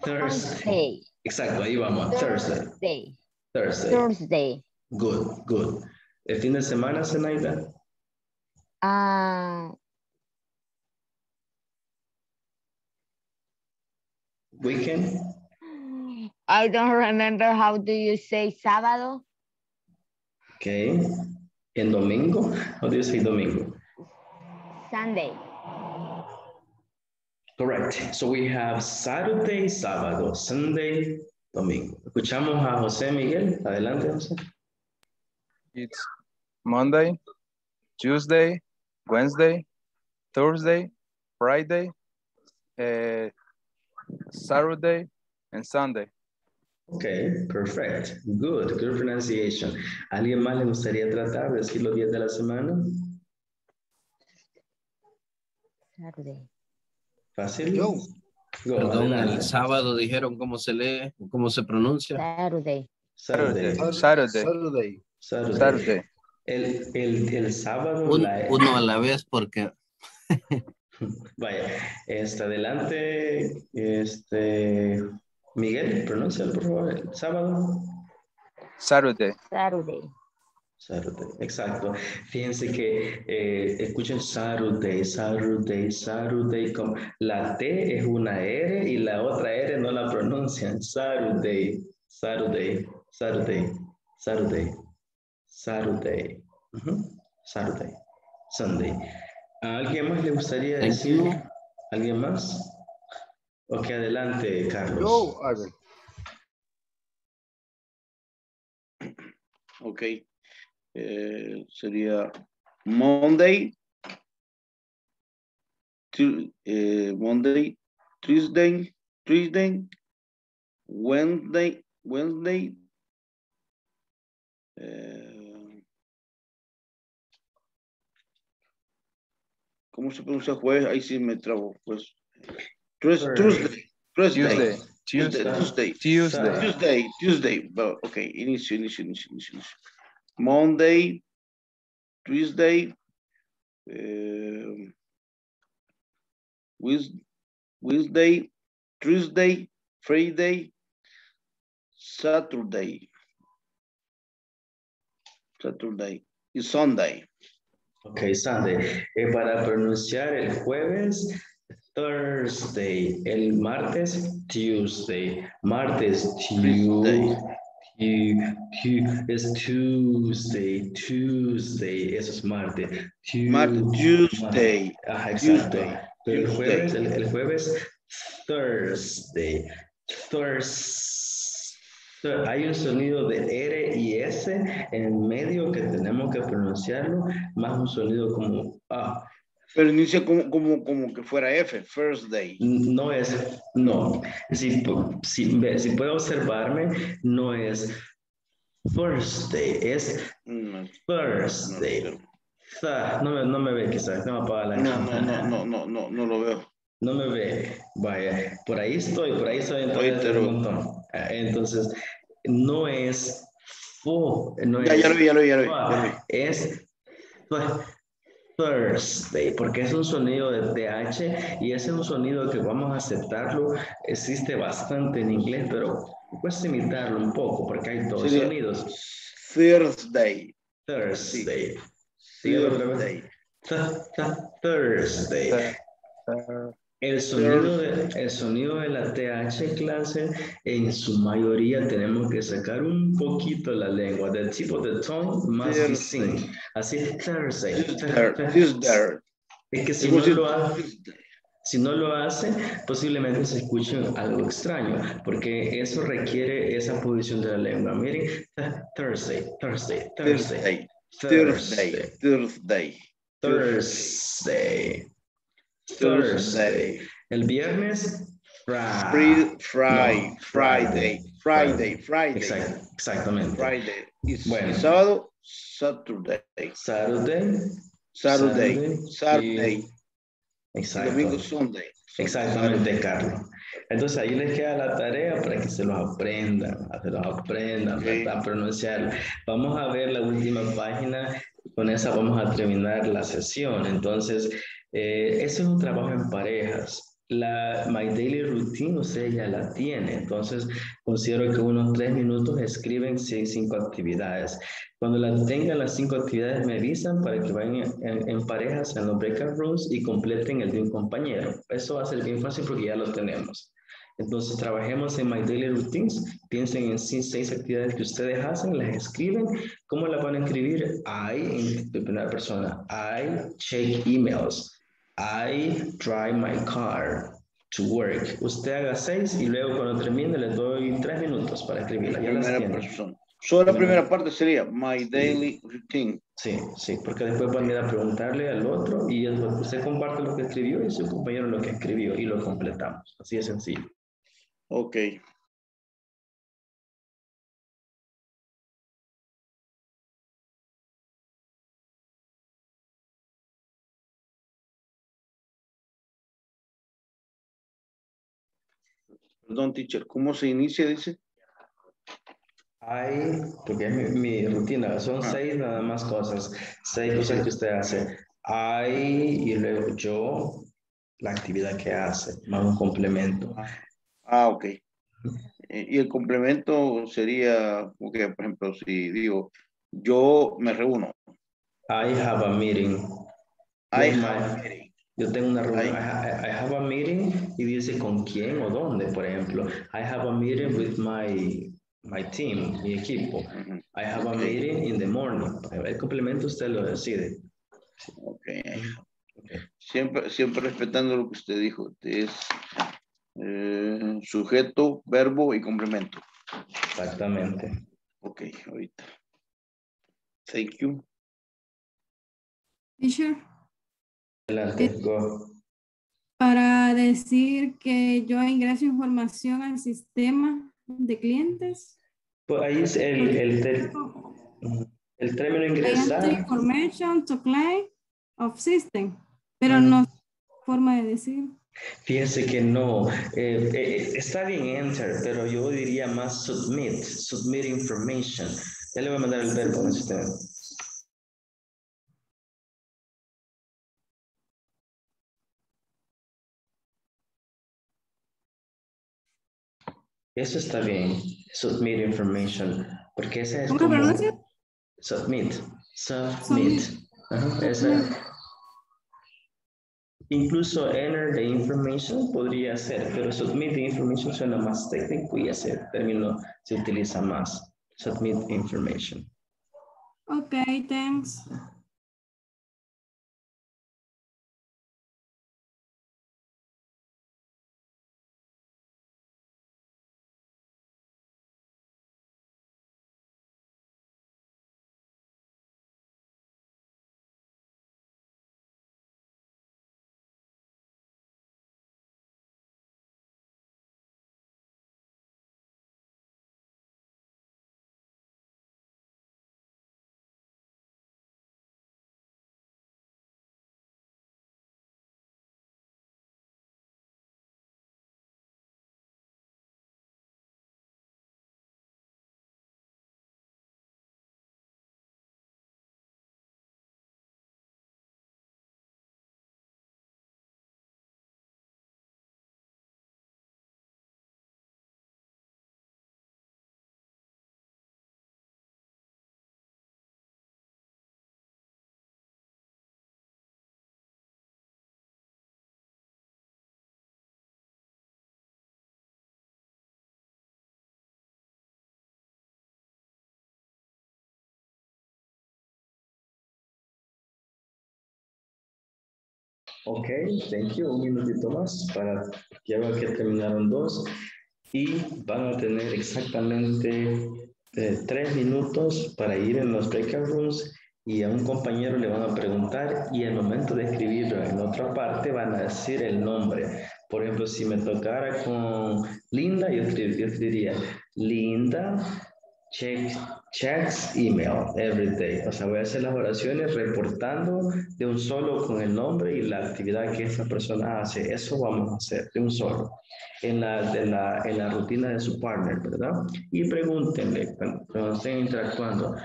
Thursday. Exacto, ahí vamos, Thursday. Thursday, Thursday. Thursday. Good, good. El fin de semana, Zenaida. Uh, Weekend. I don't remember how do you say sábado. Okay. En domingo. How do you say domingo? Sunday. Correct. So we have Saturday, sábado, Sunday, domingo. Escuchamos a José Miguel. Adelante, José. It's Monday, Tuesday, Wednesday, Thursday, Friday, eh, Saturday, and Sunday. Okay, perfect. Good, good pronunciation. ¿Alguien más le gustaría tratar de decir los días de la semana? Saturday. Fácil. Yo. Go, Perdón, adelante. el sábado dijeron cómo se lee, cómo se pronuncia. Saturday. Saturday. Saturday. Saturday. Saturday. Saturday. El, el, el sábado. Un- la- uno a la vez porque Vaya, este, adelante, este, Miguel, pronuncia por favor, el sábado. Saturday. Saturday. Saturday, exacto. Fíjense que eh, escuchen Saturday, Saturday, Saturday, como la T es una R y la otra R no la pronuncian. Saturday, Saturday, Saturday, Saturday, Saturday, Saturday, Sunday. ¿A alguien más le gustaría decir? ¿Alguien más? Ok, adelante, Carlos. Ivan. Ok. Eh, sería Monday, eh, Monday, Tuesday, Tuesday, Wednesday, Wednesday, eh, ¿cómo se pronuncia jueves? Ahí sí me trabo, pues. Tues- Tuesday, Tuesday, Tuesday. Tuesday, Tuesday. Tuesday, Tuesday, Well, ok, inicio, inicio, inicio, inicio, inicio. Monday, Tuesday, eh, Wednesday, Tuesday, Friday, Saturday, Saturday. Y Sunday. Ok, Sunday. Eh, para pronunciar el jueves, Thursday. El martes, Tuesday. Martes, Tuesday. Es Tuesday, Tuesday. Eso es martes. Martes, Tuesday, Ajá, exacto. Tuesday, Pero el jueves, el, el jueves, Thursday. Thursday. Hay un sonido de R y S en medio que tenemos que pronunciarlo, más un sonido como A. Pero inicia como, como, como que fuera F, first day. No es, no. Si, si, si puede observarme, no es Thursday, es No, Thursday. Tha- No me, no me ve quizás, no me apaga la no, no, no, no, no, no, lo veo. No me ve. Vaya, por ahí estoy, por ahí estoy entonces, un montón. Ah, Entonces, no es Fu, no Ya, es ya lo vi, ya lo vi, ya lo vi, ya lo vi. Es th- Thursday, porque es un sonido de TH y ese es un sonido que vamos a aceptarlo. Existe bastante en inglés, pero puedes imitarlo un poco porque hay dos sonidos. Thursday. Thursday. Dígalo otra vez. Th- th- Thursday. El sonido, de, el sonido de la TH clase, en su mayoría tenemos que sacar un poquito la lengua. The tip of the tongue must be seen. Así, Thursday. Thursday. Es que si no, lo hace, si no lo hace, posiblemente se escuche algo extraño, porque eso requiere esa posición de la lengua. Miren, th- Thursday, Thursday, Thursday, Thursday. Thursday. Thursday. Thursday. El viernes, Friday, Friday, Friday. Exact- exactamente. Friday. Y, Bueno. y sábado, Saturday. Saturday. Saturday. Saturday. Exacto. domingo, Sunday. Exactamente, Carlos. Entonces ahí les queda la tarea para que se los aprendan, se los aprendan. A pronunciar. Vamos a ver la última página, con esa vamos a terminar la sesión. Entonces, eh, ese es un trabajo en parejas. La My Daily Routine usted ya la tiene, entonces considero que unos tres minutos escriben seis, cinco actividades. Cuando las tengan las cinco actividades me avisan para que vayan en, en parejas en los breakout rooms y completen el de un compañero. Eso va a ser bien fácil porque ya lo tenemos. Entonces trabajemos en My Daily Routines, piensen en seis actividades que ustedes hacen, las escriben. ¿Cómo las van a escribir? I, en primera persona, I check emails. I drive my car to work. Usted haga seis y luego cuando termine le doy tres minutos para escribirla. Ya las Primera tiene. persona. Solo la primera parte sería My Daily Routine. Sí, sí, porque después van a ir a preguntarle al otro y usted comparte lo que escribió y su compañero lo que escribió y lo completamos. Así de sencillo. Ok. Perdón, teacher, ¿cómo se inicia? Dice. Hay, porque es mi, mi rutina, son Ah. seis nada más cosas, seis cosas que usted hace. Hay y luego yo, la actividad que hace, más un complemento. Ah, ok. Eh, Y el complemento sería, porque, por ejemplo, si digo, yo me reúno. I have a meeting. I have my- a meeting. Yo tengo una reunión. I- I, ha- I have a meeting y dice con quién o dónde, por ejemplo. I have a meeting with my, my team, mi equipo. I have a meeting in the morning. El complemento usted lo decide. Ok. Siempre, siempre respetando lo que usted dijo. Es eh, sujeto, verbo y complemento. Exactamente. Ok, ahorita. Thank you. Teacher, Adelante, go. para decir que yo ingreso información al sistema de clientes. Pues ahí es el, el, ter- el término ingresar. information to client of system, pero Mm. no forma de decir. Fíjese que no, eh, eh, está bien enter, pero yo diría más submit, submit information. Ya le voy a mandar el verbo en el sistema. Eso está bien, submit information, porque esa es ¿Cómo como... pronuncia? Submit, submit. Ajá, esa- Incluso enter the information podría ser, pero submit the information suena más técnico y ese término se utiliza más. Submit information. Okay, thanks. Ok, thank you. Un minutito más para que veo que terminaron dos. Y van a tener exactamente eh, tres minutos para ir en los breakout rooms y a un compañero le van a preguntar y al momento de escribirlo en otra parte van a decir el nombre. Por ejemplo, si me tocara con Linda, yo escribiría Linda check, checks email every day. O sea, voy a hacer las oraciones reportando de un solo con el nombre y la actividad que esta persona hace. Eso vamos a hacer de un solo. En la, de la, en la rutina de su partner, ¿verdad? Y pregúntenle cuando estén interactuando.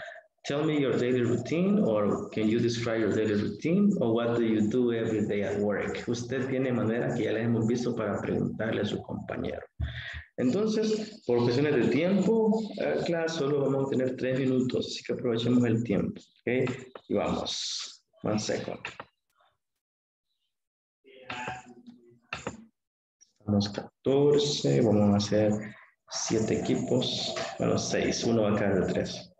Tell me your daily routine or can you describe your daily routine or what do you do every day at work? Usted tiene manera que ya les hemos visto para preguntarle a su compañero. Entonces, por cuestiones de tiempo, eh, clase solo vamos a tener tres minutos, así que aprovechemos el tiempo. ¿ok? Y vamos. One second. Estamos 14, vamos a hacer siete equipos, bueno, seis, uno va a de tres.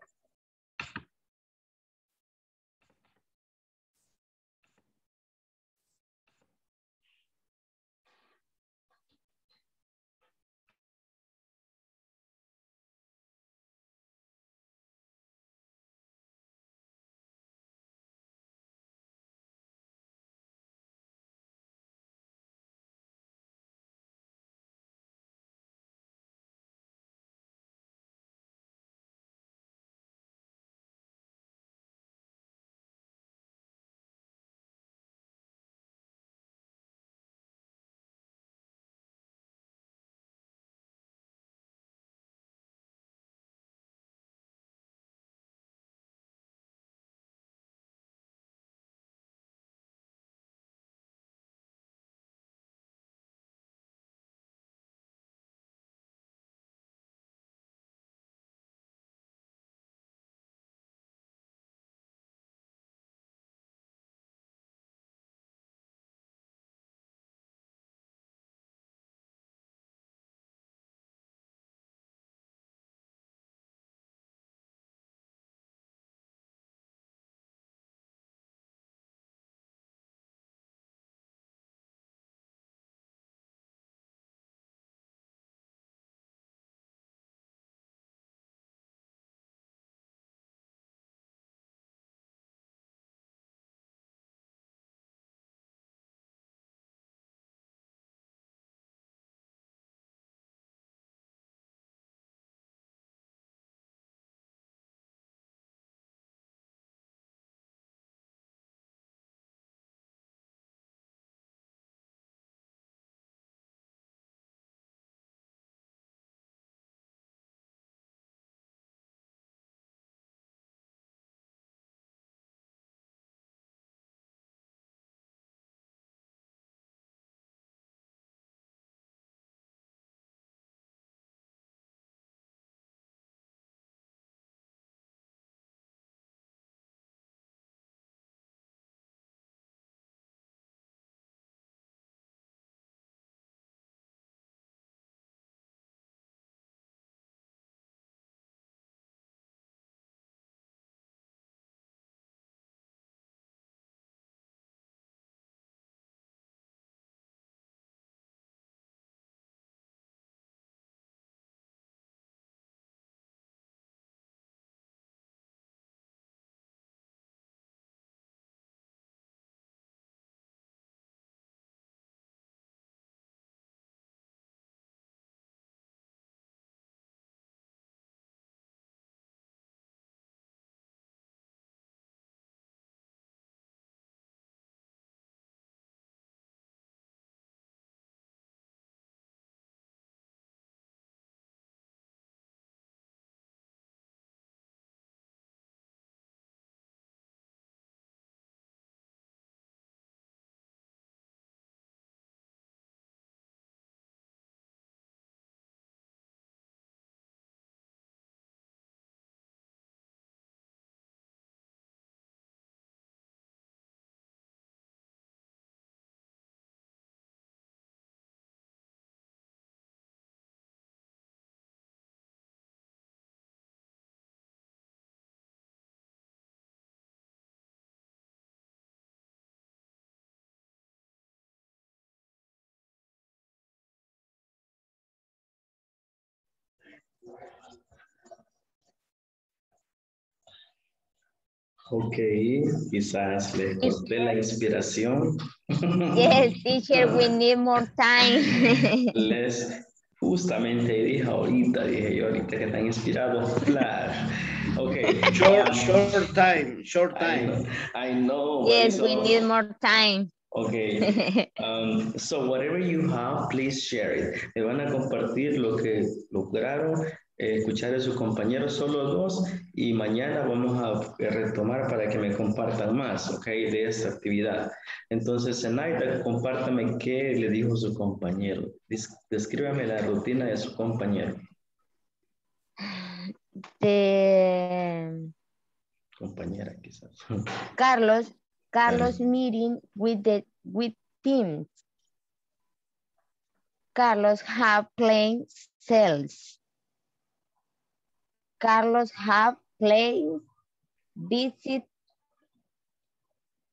Ok, quizás le corté la inspiración. Yes, teacher, we need more time. Les, justamente dije ahorita, dije yo ahorita que están inspirados, flash. Ok. Short, short time, short time. I know. yes, we need more time. Okay. Um, so whatever you have, please share it. Me van a compartir lo que lograron escuchar a sus compañeros, solo dos, y mañana vamos a retomar para que me compartan más, ok, de esta actividad. Entonces, Zenaida, compártame qué le dijo su compañero. Des- Descríbame la rutina de su compañero. The Compañera, quizás. Carlos, Carlos meeting with the with teams. Carlos have playing cells. Carlos have played visit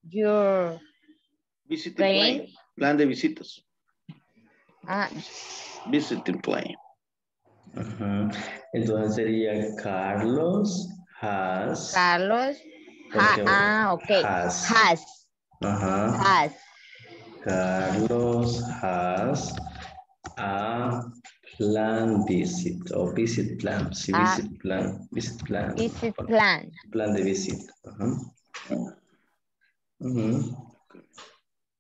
your Visiting Plane. plane. Plan de visitas. ah, Visiting plane. Ajá. Entonces sería Carlos has. Carlos ha, ah okay has. has has Carlos has a plan visit o visit plan. Sí, Ah. visit plan. Visit plan. visit plan. Plan de visita. Ajá. Ujú.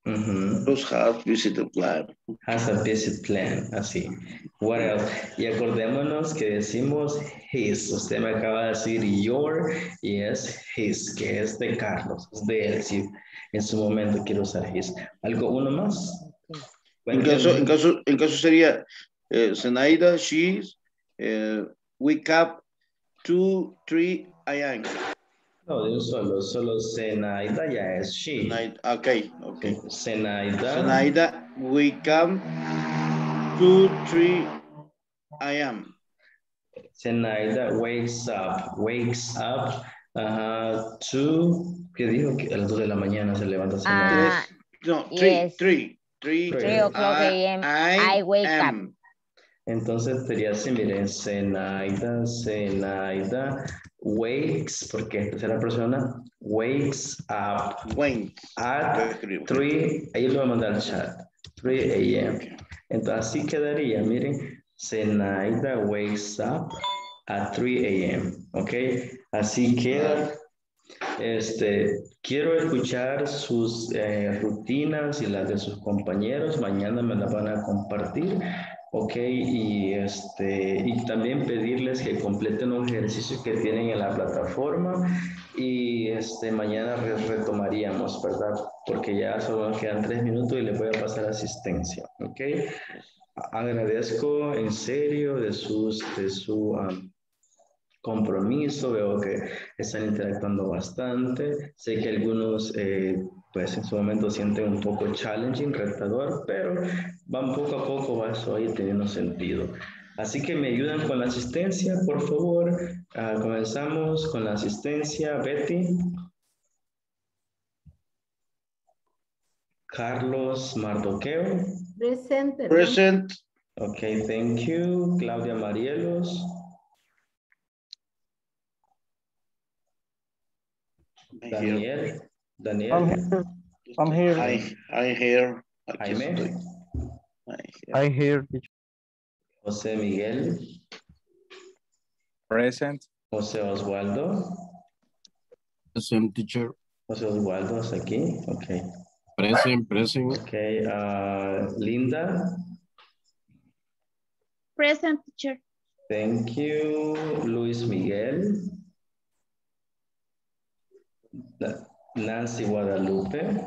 Ujú. Los have visiting plan. Has a visit plan, así. What else? Y acordémonos que decimos his. Usted me acaba de decir your y es his, que es de Carlos, es de él. Sí, en su momento quiero usar his. ¿Algo uno más? En caso, en caso, en caso sería eh, Zenaida, she's, eh, wake up, two, three, I am. No, de un solo, solo Zenaida ya es she. Ok, ok. Zenaida. Zenaida, wake up, two, three, I am. Zenaida wakes up, wakes up, ajá, two, ¿qué dijo? Que a las dos de la mañana se levanta Zenaida. Ah, No, three, Yes. three, three, Three o'clock AM, I wake up. Entonces sería así, miren, Zenaida, Zenaida, wakes, porque es tercera persona, wakes up Wait. at 3, ahí lo voy a mandar al chat, 3 a.m. Entonces así quedaría, miren, Zenaida wakes up at 3 a.m., ¿ok? Así queda. Este, quiero escuchar sus eh, rutinas y las de sus compañeros. Mañana me las van a compartir. Ok, y, este, y también pedirles que completen los ejercicios que tienen en la plataforma y este, mañana re- retomaríamos, ¿verdad? Porque ya solo quedan tres minutos y les voy a pasar asistencia, ¿ok? Agradezco en serio de, sus, de su am, compromiso, veo que están interactuando bastante, sé que algunos eh, pues en su momento sienten un poco challenging, retador, pero van poco a poco, va eso ahí teniendo sentido. Así que me ayudan con la asistencia, por favor. Ah, comenzamos con la asistencia. Betty. Carlos Mardoqueo. Presente. Present. Okay, thank you. Claudia Marielos. Daniel. Daniel. I'm here. I'm here. I, I hear. Aquí Jaime. estoy. I hear teacher. José Miguel. Present. José Osvaldo. Present teacher. José Oswaldo is aquí? Ok. Present, present. Ok. ah, Linda. Present teacher. Thank you. Luis Miguel. Na- Nancy Guadalupe.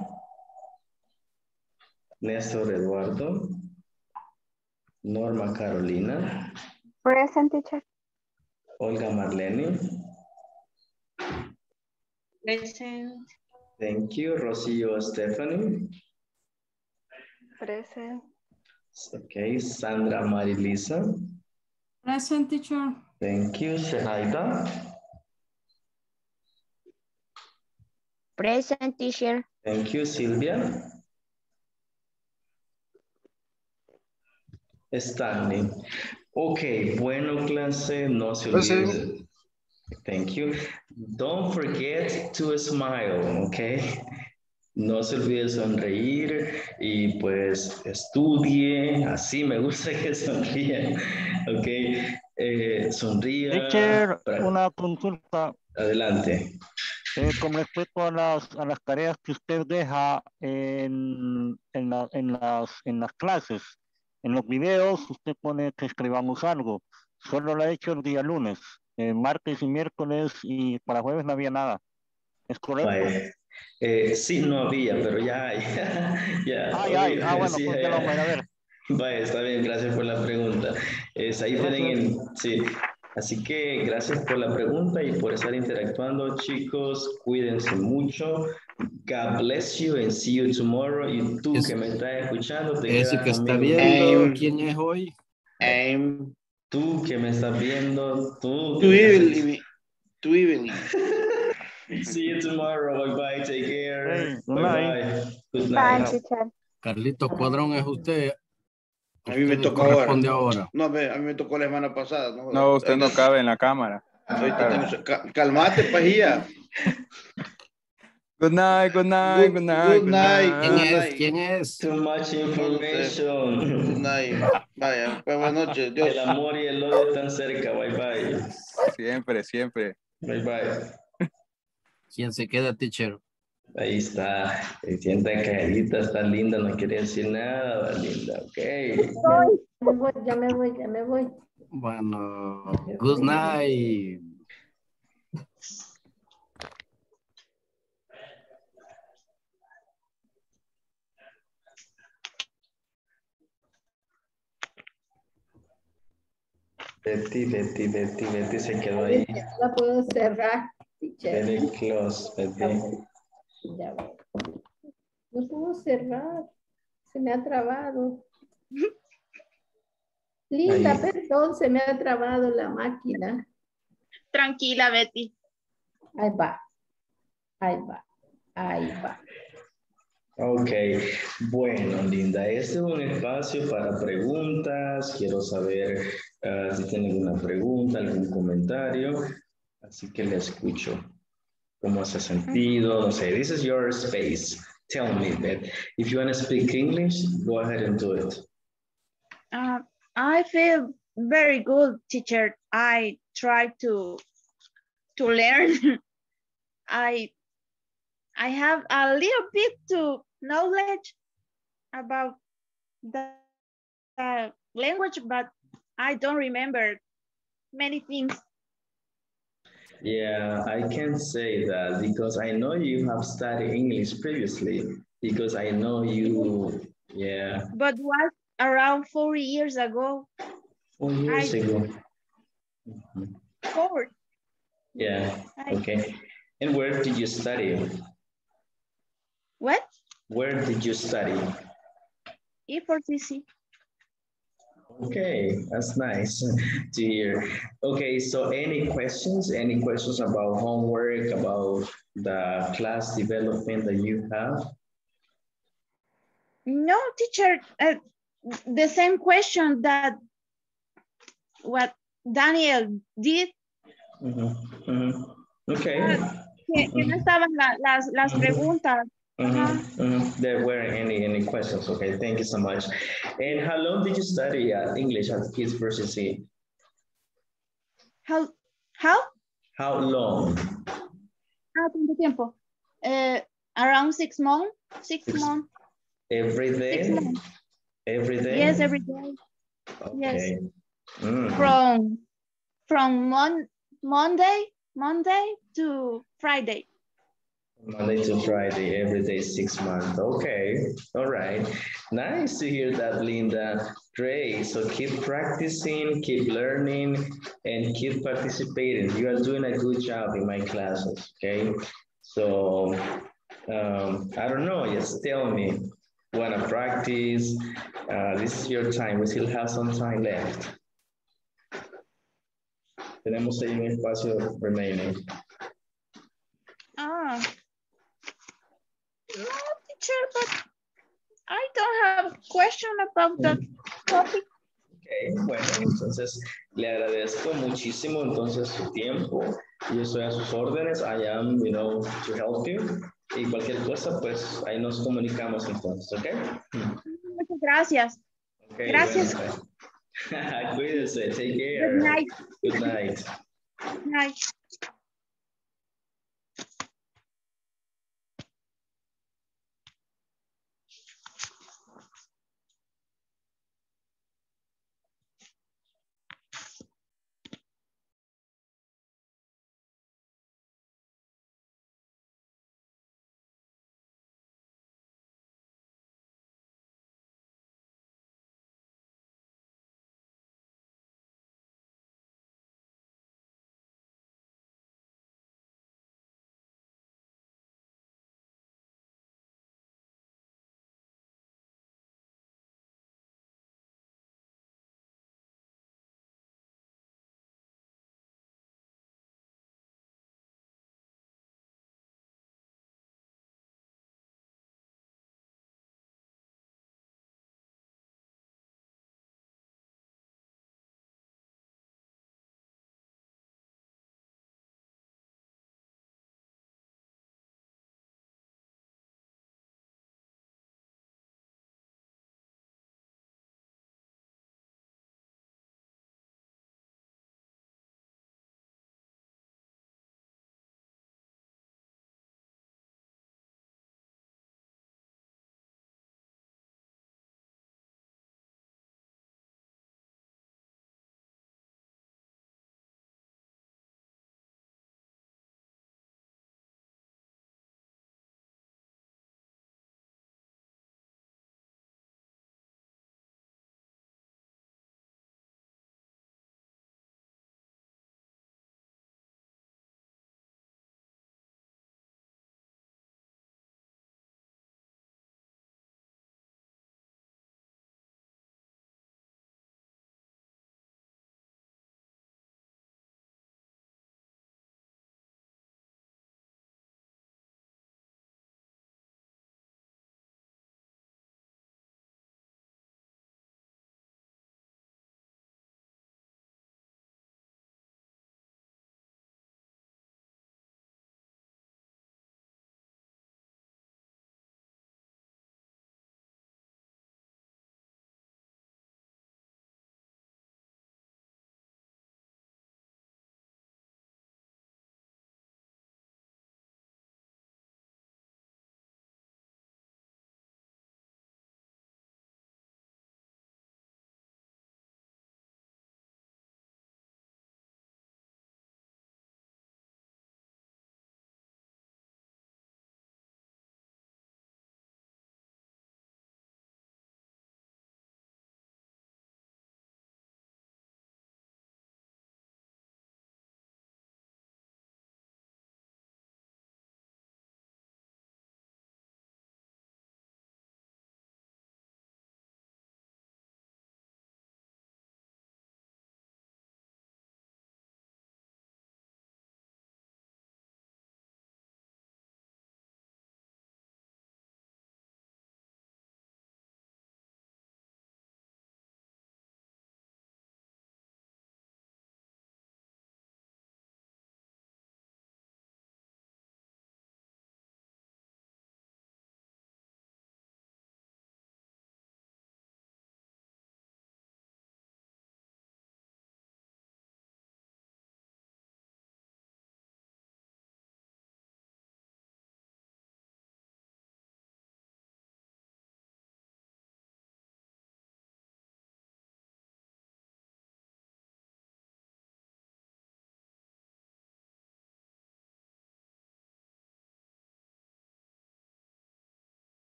Néstor Eduardo. Norma Carolina. Present teacher. Olga Marlene. Present. Thank you. Rocío Stephanie. Present. Okay. Sandra Marilisa. Present teacher. Thank you. Zenaida. Present teacher. Thank you. Silvia. Stanley. Ok, bueno clase, no se olvide. Thank you. Don't forget to smile, ok. No se olvide sonreír y pues estudie, así me gusta que sonríe, ok. Eh, sonría. Teacher, una consulta. Adelante. Eh, con respecto a las, a las tareas que usted deja en, en, la- en las, en las clases, en los videos, usted pone que escribamos algo. Solo lo ha hecho el día lunes, eh, martes y miércoles y para jueves no había nada. ¿Es correcto? Vaya. Eh, sí, no había, pero ya hay. ya, Ay, ay, ah, bueno, sí, pues ya lo voy a ver. Vaya, está bien, gracias por la pregunta. Es, ahí tienen el, sí. Así que gracias por la pregunta y por estar interactuando, chicos. Cuídense mucho. God bless you and see you tomorrow. Y tú que me estás escuchando, te Ese que está conmigo. viendo, ¿quién es hoy? em, Tú que me estás viendo, tú. Tu Evelyn. Tu Evelyn. See you tomorrow. Bye bye. Take care. good bye night. bye. Good Bye, night. teacher. Carlitos Cuadrón es usted. A mí me tocó ahora. No, a mí me tocó la semana pasada. No, No, usted no cabe en la cámara. ahorita ca- calmate, pajilla. Good night, good night, Good- good night. good night. ¿Quién Good es? night. ¿Quién es? Too much information. Ay, Vaya, pues buenas noches. Dios. El amor y el odio están cerca. Bye bye. Siempre, siempre. Bye bye. ¿Quién se queda, teacher? Ahí está. Eh, Sienta calladita, está linda, no quiere decir nada, linda. Ok. Me voy, ya me voy, ya me voy. Bueno, good night. Betty, Betty, Betty, Betty se quedó ahí. La puedo cerrar. Very close, Betty. Ya voy. No puedo cerrar. Se me ha trabado. Linda, Ahí. perdón, se me ha trabado la máquina. Tranquila, Betty. Ahí va. Ahí va. Ahí va. Ok, bueno, linda, este es un espacio para preguntas. Quiero saber ah, si tienen alguna pregunta, algún comentario. Así que le escucho. ¿Cómo se ha sentido? No sé, this is your space. Tell me that if you want to speak English, go ahead and do it. Uh, I feel very good, teacher. I try to to learn. I I have a little bit to knowledge about the, the language, but I don't remember many things. Yeah, I can't say that because I know you have studied English previously because I know you, yeah, But was around four years ago. four years I- ago. Four. Yeah, I- okay. And where did you study? What? Where did you study? E4TC. Okay, that's nice to hear. Okay, so any questions? Any questions about homework, about the class development that you have? No, teacher, uh, the same question that what Daniel did, Mhm, mhm. Okay. que, que no estaban la- las, las preguntas. Mhm, mhm. There weren't any any questions. Okay, thank you so much. And how long did you study uh, English at Kids C? How, how? How long? Ah, ¿cuánto tiempo? Eh, around six months, six Six- months, Every six day? months. Every day? Yes, every day. yes. Okay. Mm. From, from Mon Monday, Monday to Friday. Monday to Friday, every day, six months. Okay, all right. Nice to hear that, Linda. Great. So keep practicing, keep learning, and keep participating. You are doing a good job in my classes, okay? So, um, I don't know, just tell me. Wanna practice? Uh, this is your time. We still have some time left. Tenemos un espacio remaining. About the topic. bueno, entonces le agradezco muchísimo entonces su tiempo. Yo estoy a sus órdenes. I am, you know, to help you. Y cualquier cosa, pues ahí nos comunicamos entonces, ¿ok? Muchas gracias. Okay, Gracias. bueno, pues. Cuídense. Take care. Good night. Good night. Good night.